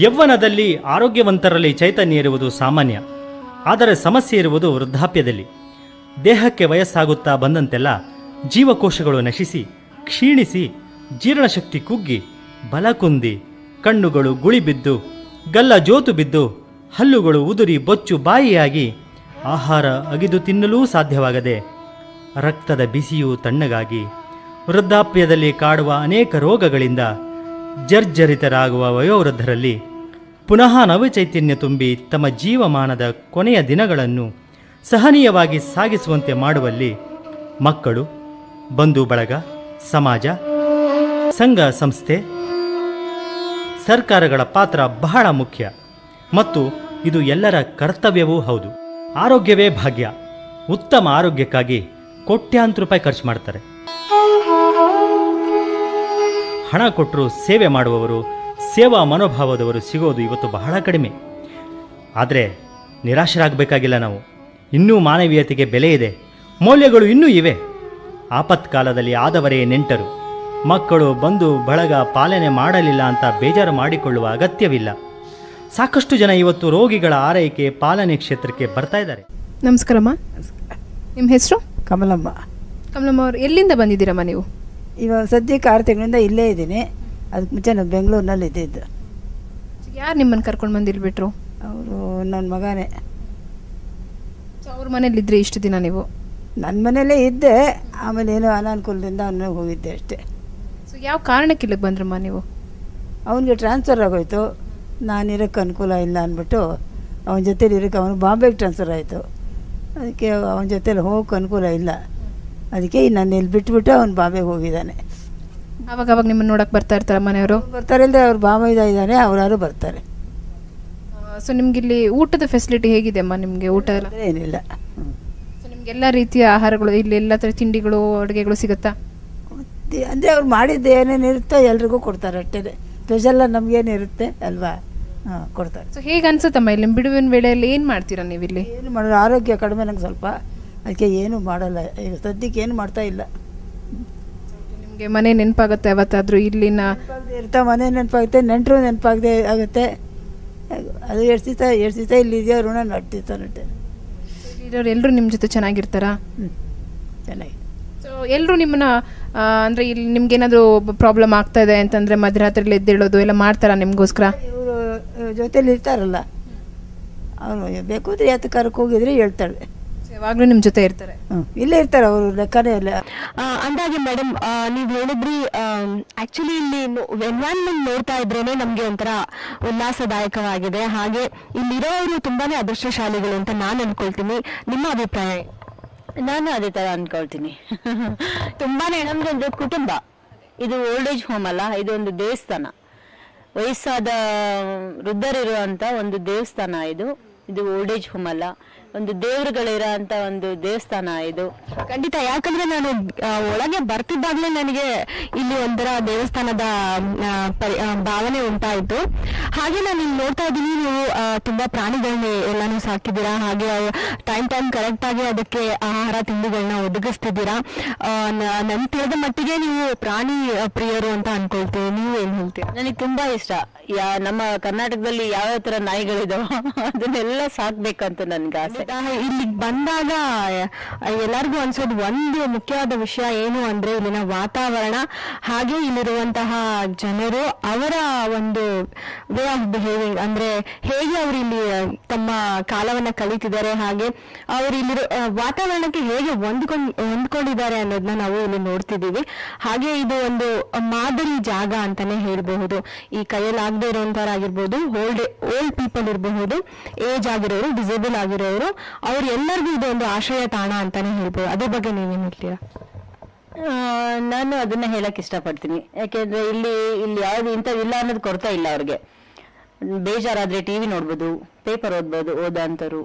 ಯೌವನದಲ್ಲಿ ಆರೋಗ್ಯವಂತರಲ್ಲಿ ಚೈತನ್ಯ ಇರುವುದು ಸಾಮಾನ್ಯ. ಆದರೆ ಸಮಸ್ಯೆ ಇರುವುದು ವೃದ್ಧಾಪ್ಯದಲ್ಲಿ. ದೇಹಕ್ಕೆ ವಯಸ್ಸಾಗುತ್ತಾ ಬಂದಂತೆಲ್ಲ ಜೀವಕೋಶಗಳು ನಶಿಸಿ, ಕ್ಷೀಣಿಸಿ, ಜೀರ್ಣಶಕ್ತಿ ಕುಗ್ಗಿ, ಬಲ ಕುಂದಿ, ಕಣ್ಣುಗಳು ಗುಳಿಬಿದ್ದು ಗಲ್ಲ ಜೋತು ಬಿದ್ದು, ಹಲ್ಲುಗಳು ಉದುರಿ ಬೊಚ್ಚು ಬಾಯಿಯಾಗಿ ಆಹಾರ ಅಗಿದು ತಿನ್ನಲೂ ಸಾಧ್ಯವಾಗದೆ ರಕ್ತದ ಬಿಸಿಯು ತಣ್ಣಗಾಗಿ ವೃದ್ಧಾಪ್ಯದಲ್ಲಿ ಕಾಡುವ ಅನೇಕ ರೋಗಗಳಿಂದ ಜರ್ಜರಿತರಾಗುವ ವಯೋವೃದ್ಧರಲ್ಲಿ ಪುನಃ ನವಚೈತನ್ಯ ತುಂಬಿ ತಮ್ಮ ಜೀವಮಾನದ ಕೊನೆಯ ದಿನಗಳನ್ನು ಸಹನೀಯವಾಗಿ ಸಾಗಿಸುವಂತೆ ಮಾಡುವಲ್ಲಿ ಮಕ್ಕಳು, ಬಂಧು ಬಳಗ, ಸಮಾಜ, ಸಂಘ ಸಂಸ್ಥೆ, ಸರ್ಕಾರಗಳ ಪಾತ್ರ ಬಹಳ ಮುಖ್ಯ ಮತ್ತು ಇದು ಎಲ್ಲರ ಕರ್ತವ್ಯವೂ ಹೌದು. ಆರೋಗ್ಯವೇ ಭಾಗ್ಯ. ಉತ್ತಮ ಆರೋಗ್ಯಕ್ಕಾಗಿ ಕೋಟ್ಯಾಂತರ ರೂಪಾಯಿ ಖರ್ಚು ಮಾಡ್ತಾರೆ. ಹಣ ಕೊಟ್ಟರು ಸೇವೆ ಮಾಡುವವರು ಸೇವಾ ಮನೋಭಾವದವರು ಸಿಗೋದು ಇವತ್ತು ಬಹಳ ಕಡಿಮೆ. ಆದರೆ ನಿರಾಶರಾಗಬೇಕಾಗಿಲ್ಲ ನಾವು. ಇನ್ನೂ ಮಾನವೀಯತೆಗೆ ಬೆಲೆ ಇದೆ. ಮೌಲ್ಯಗಳು ಇನ್ನೂ ಇವೆ. ಆಪತ್ಕಾಲದಲ್ಲಿ ಆದವರೇ ನೆಂಟರು. ಮಕ್ಕಳು ಬಂದು ಬಳಗ ಪಾಲನೆ ಮಾಡಲಿಲ್ಲ ಅಂತ ಬೇಜಾರು ಮಾಡಿಕೊಳ್ಳುವ ಅಗತ್ಯವಿಲ್ಲ. ಸಾಕಷ್ಟು ಜನ ಇವತ್ತು ರೋಗಿಗಳ ಆರೈಕೆ ಪಾಲನೆ ಕ್ಷೇತ್ರಕ್ಕೆ ಬರ್ತಾ ಇದ್ದಾರೆ. ನಮಸ್ಕಾರಮ್ಮ ನಿಮ್ಮ ಹೆಸರು? ಕಮಲಮ್ಮ. ಕಮಲಮ್ಮ ಅವರು ಎಲ್ಲಿಂದ ಬಂದಿದ್ದೀರಮ್ಮ ನೀವು? ಇವಾಗ ಸದ್ಯಕ್ಕೆ ಆರು ತಿಂಗಳಿಂದ ಇಲ್ಲೇ ಇದ್ದೀನಿ. ಅದಕ್ಕೆ ಮುಂಚೆ ನಾನು ಬೆಂಗಳೂರಿನಲ್ಲಿ ಇದ್ದಿದ್ದು. ಯಾರು ನಿಮ್ಮನ್ನು ಕರ್ಕೊಂಡು ಬಂದಿರ್ಬಿಟ್ರು ಬಿಟ್ರು? ಅವರು ನನ್ನ ಮಗನೇ. ಸೊ ಅವ್ರ ಮನೇಲಿದ್ದರೆ ಇಷ್ಟು ದಿನ ನೀವು? ನನ್ನ ಮನೆಯಲ್ಲೇ ಇದ್ದೆ. ಆಮೇಲೆ ಏನೋ ಅನಾನುಕೂಲದಿಂದ ಅವನ ಹೋಗಿದ್ದೆ ಅಷ್ಟೇ. ಸೊ ಯಾವ ಕಾರಣಕ್ಕೆ ಇಲ್ಲಿಗೆ ಬಂದ್ರಮ್ಮ ನೀವು? ಅವನಿಗೆ ಟ್ರಾನ್ಸ್ಫರ್ ಆಗೋಯ್ತು. ನಾನು ಇರೋಕ್ಕೆ ಅನುಕೂಲ ಇಲ್ಲ ಅಂದ್ಬಿಟ್ಟು ಅವನ ಜೊತೇಲಿ ಇರೋಕ್ಕೆ ಅವನು ಬಾಂಬೆಗೆ ಟ್ರಾನ್ಸ್ಫರ್ ಆಯಿತು. ಅದಕ್ಕೆ ಅವನ ಜೊತೇಲಿ ಹೋಗೋಕೆ ಅನುಕೂಲ ಇಲ್ಲ. ಅದಕ್ಕೆ ನಾನು ಇಲ್ಲಿ ಬಿಟ್ಬಿಟ್ಟು ಅವ್ನು ಬಾಂಬೆಗೆ ಹೋಗಿದ್ದಾನೆ. ಅವಾಗ ಅವಾಗ ನಿಮ್ಮನ್ನು ನೋಡಕ್ಕೆ ಬರ್ತಾ ಇರ್ತಾರೆ ಮನೆಯವರು? ಬರ್ತಾರೆ ಇಲ್ಲದೆ ಅವ್ರು ಬಾಂಬೆದ ಇದ್ದಾನೆ ಅವರಾರು ಬರ್ತಾರೆ. ಸೊ ನಿಮ್ಗೆ ಇಲ್ಲಿ ಊಟದ ಫೆಸಿಲಿಟಿ ಹೇಗಿದೆ ಅಮ್ಮ ನಿಮಗೆ ಊಟ ಎಲ್ಲ? ಏನಿಲ್ಲ. ಸೊ ನಿಮ್ಗೆ ಎಲ್ಲ ರೀತಿಯ ಆಹಾರಗಳು ಇಲ್ಲಿ ಎಲ್ಲ ಥರ ತಿಂಡಿಗಳು ಅಡುಗೆಗಳು ಸಿಗುತ್ತಾ? ಅಂದರೆ ಅವ್ರು ಮಾಡಿದ್ದು ಏನೇನಿರುತ್ತೋ ಎಲ್ರಿಗೂ ಕೊಡ್ತಾರೆ ಅಷ್ಟೇ ಸ್ಪೆಷಲ್ಲ ನಮಗೇನಿರುತ್ತೆ ಅಲ್ವಾ? ಕೊಡ್ತಾರೆ. ಸೊ ಹೇಗೆ ಅನ್ಸುತ್ತಮ್ಮ ಇಲ್ಲಿ ಬಿಡುವಿನ ವೇಳೆಯಲ್ಲಿ ಏನು ಮಾಡ್ತೀರಾ ನೀವು ಇಲ್ಲಿ ಏನು ಮಾಡೋದು ಆರೋಗ್ಯ ಕಡಿಮೆ ನಂಗೆ ಸ್ವಲ್ಪ. ಅದಕ್ಕೆ ಏನು ಮಾಡಲ್ಲ. ಈಗ ಸದ್ಯಕ್ಕೆ ಏನು ಮಾಡ್ತಾ ಇಲ್ಲ. ನಿಮಗೆ ಮನೆ ನೆನಪಾಗುತ್ತೆ ಅವತ್ತಾದರೂ ಇಲ್ಲಿನ ಇರ್ತಾ ಮನೆ ನೆನಪಾಗುತ್ತೆ ನೆಂಟರು ನೆನಪಾಗದೆ ಆಗುತ್ತೆ. ಅದು ಎಷ್ಟು ದಿವಸ ಇಲ್ಲಿ ಇಲ್ಲಿದೆಯೋ ಋಣ ನಡ್ತಿರ್ತಾ ನಟ್ಟೆ ಇರೋರು ಎಲ್ಲರೂ ನಿಮ್ಮ ಜೊತೆ ಚೆನ್ನಾಗಿರ್ತಾರಾ? ಚೆನ್ನಾಗಿ. ಸೊ ಎಲ್ಲರೂ ನಿಮ್ಮನ್ನ ಅಂದರೆ ಇಲ್ಲಿ ನಿಮ್ಗೆ ಏನಾದರೂ ಪ್ರಾಬ್ಲಮ್ ಆಗ್ತಾ ಇದೆ ಅಂತಂದ್ರೆ ಮಧ್ಯರಾತ್ರಿಲಿ ಎದ್ದೇಳೋದು ಎಲ್ಲ ಮಾಡ್ತಾರಾ ನಿಮ್ಗೋಸ್ಕರ? ಜೊತೇಲಿ ಇರ್ತಾರಲ್ಲ ಅವರು ಬೇಕು ಅಂದರೆ ಯಾತ ಕರಕ್ಕೆ ಹೋಗಿದ್ರೆ ಹೇಳ್ತಾಳೆ. ಯಾವಾಗಲೂ ನಿಮ್ಮ ಜೊತೆ ಇರ್ತಾರೆ. ಹ್ಞೂ ಇಲ್ಲೇ ಇರ್ತಾರೆ ಅವರು ಲೆಕ್ಕನೇ ಇಲ್ಲ. ಅಂದಾಗೆ ಮೇಡಮ್ ನೀವು ಹೇಳಿದ್ರಿ ಆಕ್ಚುಲಿ ಇಲ್ಲಿ ಎನ್ವೈರನ್ಮೆಂಟ್ ನೋಡ್ತಾ ಇದ್ರೇನೆ ನಮಗೆ ಒಂಥರ ಉಲ್ಲಾಸದಾಯಕವಾಗಿದೆ. ಹಾಗೆ ಇಲ್ಲಿರೋರು ತುಂಬಾನೇ ಅದೃಷ್ಟಶಾಲಿಗಳು ಅಂತ ನಾನು ಅನ್ಕೊಳ್ತೀನಿ. ನಿಮ್ಮ ಅಭಿಪ್ರಾಯ? ನಾನು ಅದೇ ತರ ಅನ್ಕೊಳ್ತೀನಿ. [laughs] ತುಂಬಾನೇ ನಮ್ದು ಒಂದು ಕುಟುಂಬ. ಇದು ಓಲ್ಡ್ ಏಜ್ ಹೋಮ್ ಅಲ್ಲ ಇದು ಒಂದು ದೇವಸ್ಥಾನ. ವಯಸ್ಸಾದ ವೃದ್ಧರಿರುವಂತ ಒಂದು ದೇವಸ್ಥಾನ ಇದು. ಇದು ಓಲ್ಡ್ ಏಜ್ ಹೋಮ್ ಅಲ್ಲ. ಒಂದು ದೇವರುಗಳಿರೋ ಅಂತ ಒಂದು ದೇವಸ್ಥಾನ ಇದು. ಖಂಡಿತ ಯಾಕಂದ್ರೆ ನಾನು ಒಳಗೆ ಬರ್ತಿದ್ದಾಗ್ಲೇ ನನಗೆ ಇಲ್ಲಿ ಒಂಥರ ದೇವಸ್ಥಾನದ ಭಾವನೆ ಉಂಟಾಯಿತು. ಹಾಗೆ ನಾನು ಇಲ್ಲಿ ನೋಡ್ತಾ ಇದ್ದೀನಿ ನೀವು ತುಂಬಾ ಪ್ರಾಣಿಗಳನ್ನ ಎಲ್ಲಾನು ಸಾಕಿದ್ದೀರಾ? ಹಾಗೆ ಟೈಮ್ ಟೈಮ್ ಕರೆಕ್ಟ್ ಆಗಿ ಅದಕ್ಕೆ ಆಹಾರ ತಿಂಡಿಗಳನ್ನ ಒದಗಿಸ್ತಿದ್ದೀರಾ? ನನ್ ತಿಳಿದ ಮಟ್ಟಿಗೆ ನೀವು ಪ್ರಾಣಿ ಪ್ರಿಯರು ಅಂತ ಅನ್ಕೊಳ್ತೀವಿ ನೀವು ಏನ್ ಹೇಳ್ತೀರಾ? ನನಗೆ ತುಂಬಾ ಇಷ್ಟ. ಯಾ, ನಮ್ಮ ಕರ್ನಾಟಕದಲ್ಲಿ ಯಾವ ತರ ನಾಯಿಗಳಿದಾವ [laughs] ಅದನ್ನೆಲ್ಲ ಸಾಕ್ಬೇಕಂತ ನನ್ಗೆ ಆಸೆ. ಇಲ್ಲಿಗೆ ಬಂದಾಗ ಎಲ್ಲರಿಗೂ ಅನ್ಸೋದು ಒಂದು ಮುಖ್ಯವಾದ ವಿಷಯ ಏನು ಅಂದ್ರೆ ಇಲ್ಲಿನ ವಾತಾವರಣ, ಹಾಗೆ ಇಲ್ಲಿರುವಂತಹ ಜನರು ಅವರ ಒಂದು ವೇ ಆಫ್ ಬಿಹೇವಿಂಗ್ ಅಂದ್ರೆ ಹೇಗೆ ಅವರು ಇಲ್ಲಿ ತಮ್ಮ ಕಾಲವನ್ನ ಕಳೀತಿದ್ದಾರೆ, ಹಾಗೆ ಅವರು ಇಲ್ಲಿ ವಾತಾವರಣಕ್ಕೆ ಹೇಗೆ ಹೊಂದ್ಕೊಂಡ್, ಹೊಂದ್ಕೊಂಡಿದ್ದಾರೆ ಅನ್ನೋದನ್ನ ನಾವು ಇಲ್ಲಿ ನೋಡ್ತಿದ್ದೀವಿ. ಹಾಗೆ ಇದು ಒಂದು ಮಾದರಿ ಜಾಗ ಅಂತಾನೆ ಹೇಳ್ಬಹುದು. ಈ ಕೈಯಲ್ಲಿ ಆಗದೆ ಇರುವಂತವರಾಗಿರ್ಬೋದು ಓಲ್ಡ್ ಓಲ್ಡ್ ಪೀಪಲ್ ಇರಬಹುದು ಏಜ್ ಆಗಿರೋರು ಡಿಸೇಬಲ್ ಆಗಿರೋರು, ಅವ್ರು ಎಲ್ಲರಿಗೂ ಒಂದು ಆಶ್ರಯ ತಾಣ ಅಂತಾನೆ ಹೇಳ್ಬೋದು. ಅದ್ರ ಬಗ್ಗೆ ನೀವೇನು ಹೇಳ್ತೀರಾ? ನಾನು ಅದನ್ನ ಹೇಳಕ್ ಇಷ್ಟಪಡ್ತೀನಿ. ಯಾಕೆಂದ್ರೆ ಇಲ್ಲಿ ಇಲ್ಲಿ ಯಾವ್ದು ಇಂಥದ್ದು ಇಲ್ಲ ಅನ್ನೋದು ಕೊರತೆ ಇಲ್ಲ ಅವ್ರಿಗೆ. ಬೇಜಾರಾದ್ರೆ ಟಿವಿ ನೋಡ್ಬೋದು ಪೇಪರ್ ಓದ್ಬೋದು ಓದಂತರು